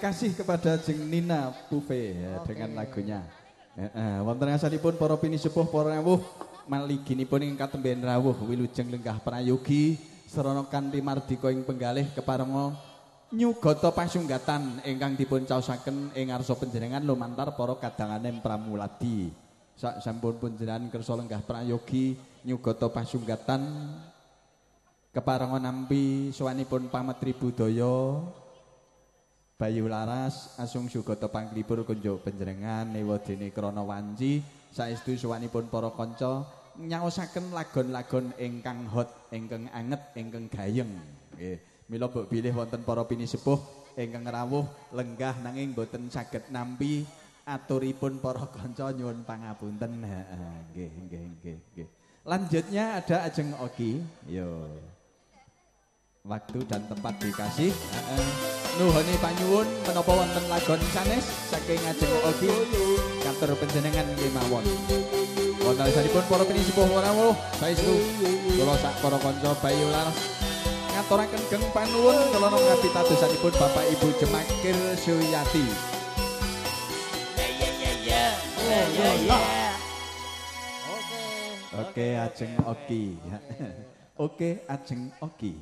Oke, makasih kepada Jeng Nina Puve ya, dengan lagunya. Heeh, wonten ngasanipun para pinisepuh para rawuh maliginipun ing katemben rawuh wilujeng lenggah prayogi sarana kanthi mardika ing penggalih keparenga nyugata pasunggatan ingkang dipun caosaken ing ngarsa panjenengan lumantar para kadanganing pramuladi. Sak sampun panjenengan kersa lenggah prayogi nyugata pasunggatan keparenga nampi sowanipun pametri budaya Bayu Laras asung sugata panglipur kunjuk panjenengan ewa dene krana wanci saestu suwanipun para kanca nyaosaken lagon-lagon ingkang hot, ingkang anget, ingkang gayeng. Nggih, mila mbok bilih wonten para pinisepuh ingkang rawuh lenggah nanging boten saged nampi aturipun para kanca nyuwun pangapunten. Nggih, nggih, nggih, nggih. Lanjutnya ada Ajeng Oki. Yo. Waktu dan tempat dikasih. Heeh. Nuhoni panyuwun menapa wonten lagon sanes saking Ajeng Oki kantor panjenengan nggih mawon. Wonten sanipun para pinisepuh rawuh saestu kula sak para kanca Bayu Laras ngaturaken geng panuwun kula namung pitadosanipun Bapak Ibu Jemakir Suyati. Oke, Ajeng Oki. Oke, Ajeng Oki.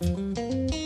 Heeh.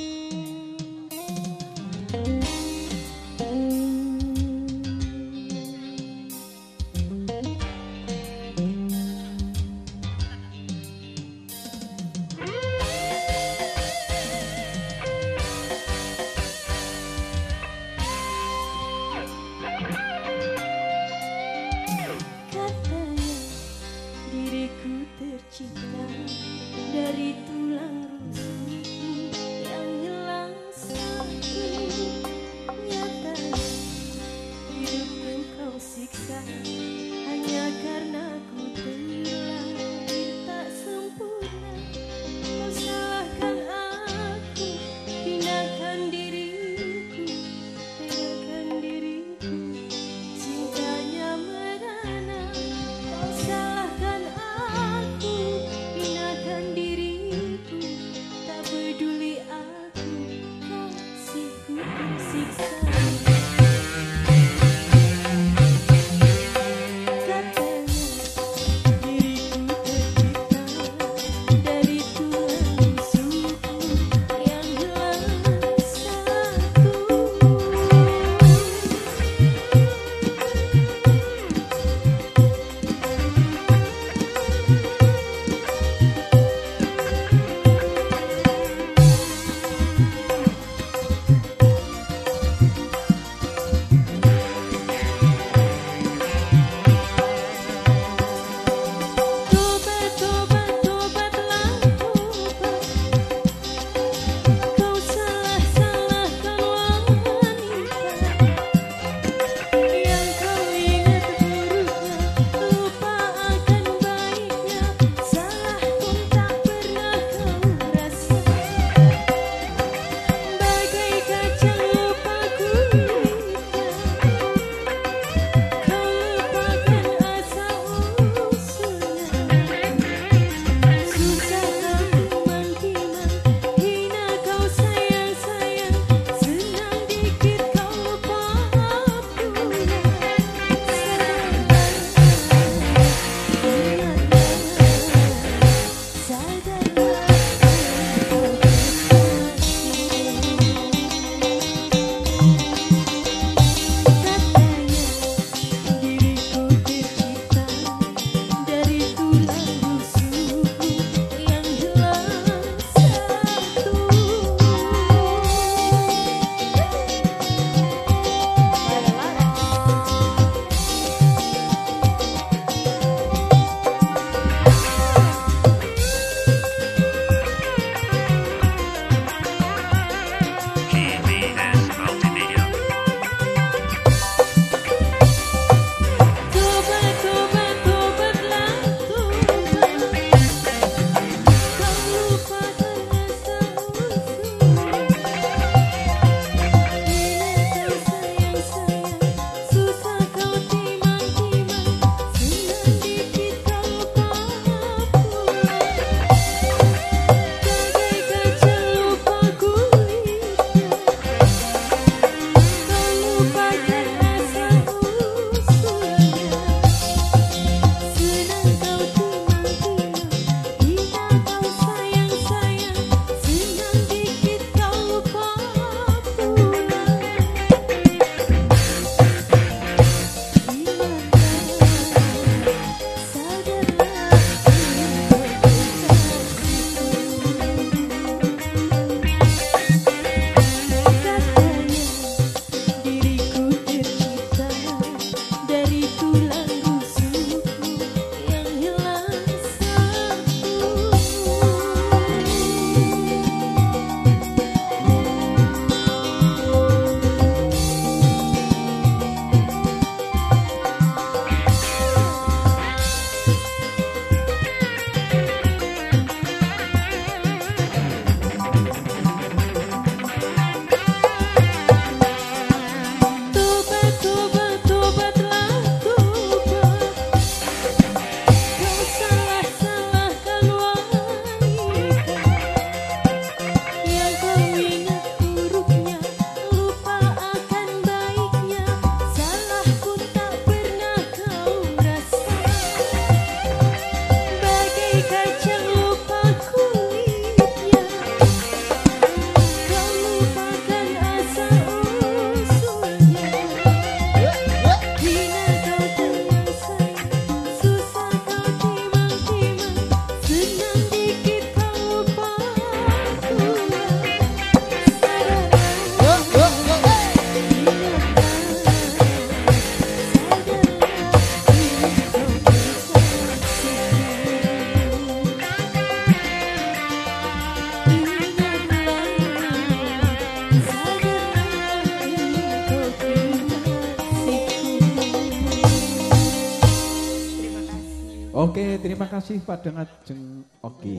Kasih pada ngajeng. Oke.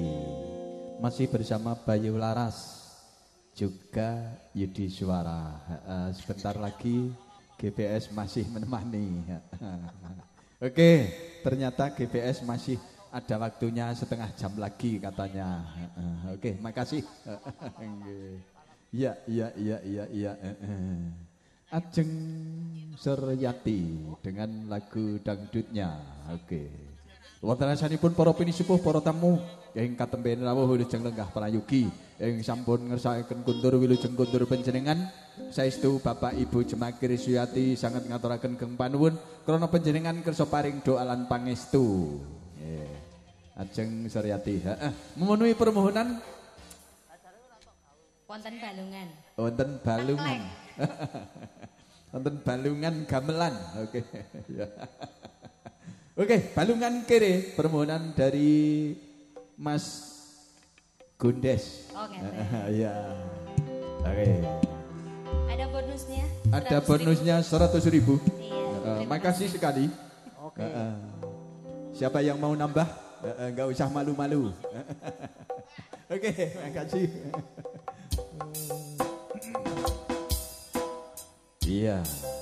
Masih bersama Bayu Laras juga Yudi Suara. Sebentar lagi GPS masih menemani. Oke, ternyata GPS masih ada waktunya setengah jam lagi katanya. Oke, makasih. Nggih. Iya, iya, iya, iya, iya. Ajeng Suryati dengan lagu dangdutnya. Oke. Wonten asanipun para pinisepuh, para tamu ing katemben rawuh wilujeng lenggah prayogi ing sampun ngersakaken kuntur wilujeng kuntur panjenengan saestu Bapak Ibu Jemakir Suyati sangat ngaturaken geng panuwun krana panjenengan kersa paring doa lan pangestu. Nggih. Ajeng Suryati. Heeh. Memenuhi permohonan Wonten balungan. wonten balungan. wonten balungan gamelan. Oke. Ya. Oke, balungan kiri permohonan dari Mas Gundes. Oke. ya. Oke. Ada bonusnya? Ada 100.000. bonusnya 100 ribu. Iya. Eh, terima makasih sekali. Oke. Eh, eh. Siapa yang mau nambah? Eh, eh, Nggak usah malu-malu. Oke, makasih. Iya. Asik.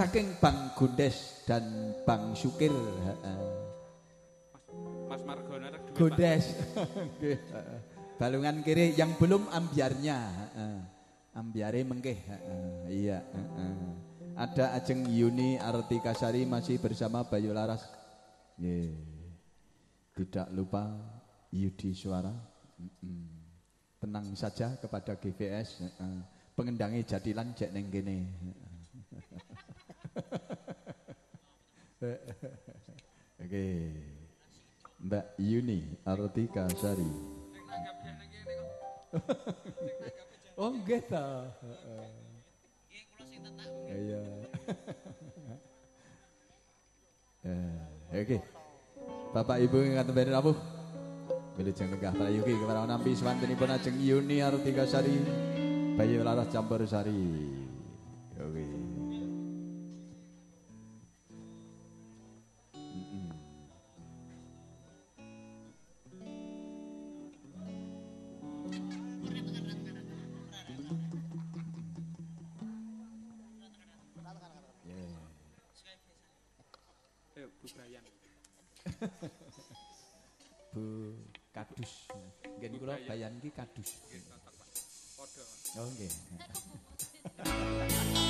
Saking Bang Gondes dan Bang Syukir, heeh. Mas Margono. Gondes. Heeh. Balungan kiri yang belum ambiarnya. Ambiare mengkeh. Iya. Ada Ajeng Yuni Artika Sari masih bersama Bayu Laras. Tidak lupa Yudi Suara. Tenang saja kepada GVS. Pengendangi jadilan jek neng kene. Oke. Mbak Yuni Artika Sari. Oh nggih ta. Iya. Eh, Oke. Bapak Ibu ingkang tembe rawuh. Wilujeng lenggah prayugi kepada nampi swantenipun ajeng Yuni Artika Sari. Bayu Laras Campur Sari. Bu Kadus. Nggih kula bayan iki Kadus. Padha. Oh nggih.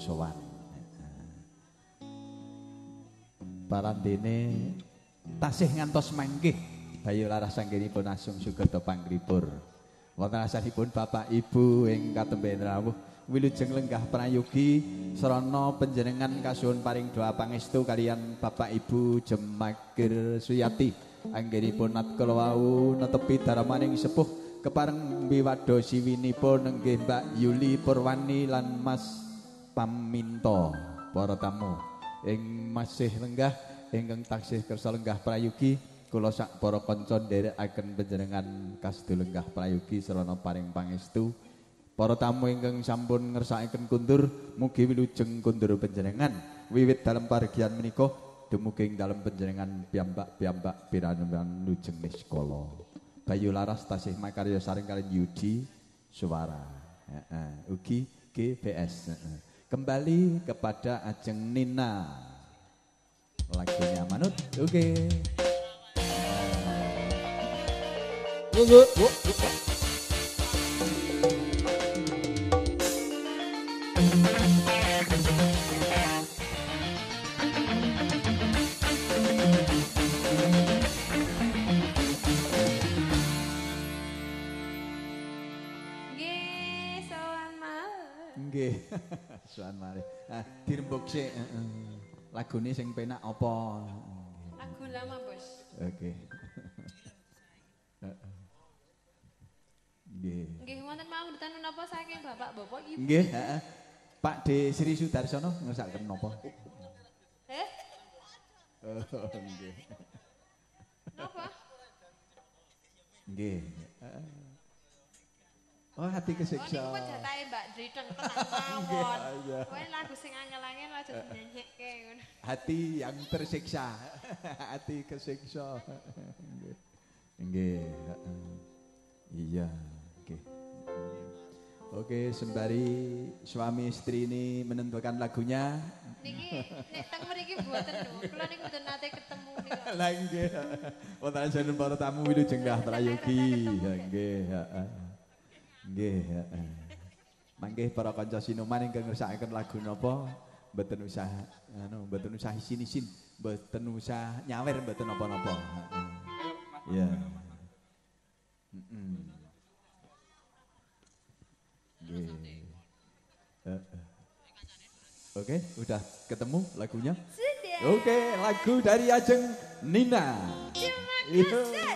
sowan. Parandene tasih ngantos mangkih Bayu laras sanggenipun asung sugata pangripur. Wonten asalipun Bapak Ibu ing katemben rawuh wilujeng lenggah prayogi srana panjenengan kasuwun paring doa pangestu kalian Bapak Ibu Jemakir Suyati anggenipun natkala wau netepi daramaning sepuh kepareng biwado siwinipun nenggih Mbak Yuli Purwani lan Mas Paminto para tamu. Ing masih lenggah ingkang taksih kersa lenggah prayogi kula sak para kanca nderekaken panjenengan kasdo lenggah prayogi sarana paring pangestu. Para tamu ingkang sampun ngersakaken kundur mugi wilujeng kundur panjenengan. Wiwit dalam pargian menika dumugi ing dalem panjenengan piyambak-piyambak piraneman lujeng niskala. Bayu Laras tasih makarya saring kalian Yudi Suara heeh ugi kembali kepada Ajeng Nina. Lagunya Manut oke. Malih. nggih suan mari ah dirembuk sik heeh lagune sing penak apa Lagu lama, Bos. oke Heeh. nggih Nggih, wonten mawudan menapa saking Bapak-bapak Ibu? nggih heeh Pak D Sri Sudarsono ngesaken napa Eh, oh nggih napa? nggih Heeh. Oh hati Oh, kesiksa. niku jatahe Mbak Driteng tenang mawon. iya. Kowe lagu sing angel-angel aja dinyanyikke ngono. hati yang tersiksa hati kesiksa nggih nggih iya nggih Oke, sembari suami istri ini menentukan lagunya. Niki nek teng mriki mboten lho. Kula niku mboten nate ketemu niku. Lah nggih. Wonten para tamu wilujeng Mbah Prayogi. Nggih, heeh. Nggih, heeh. Mangke para kanca sinuman ingkang ngersakaken lagu napa mboten usah anu mboten usah isin-isin, mboten usah nyawer mboten napa-napa. Iya. Heeh. Nggih. Heeh. Oke, udah ketemu lagunya? Sudah. Oke, lagu dari Ajeng Nina. Iya. Nina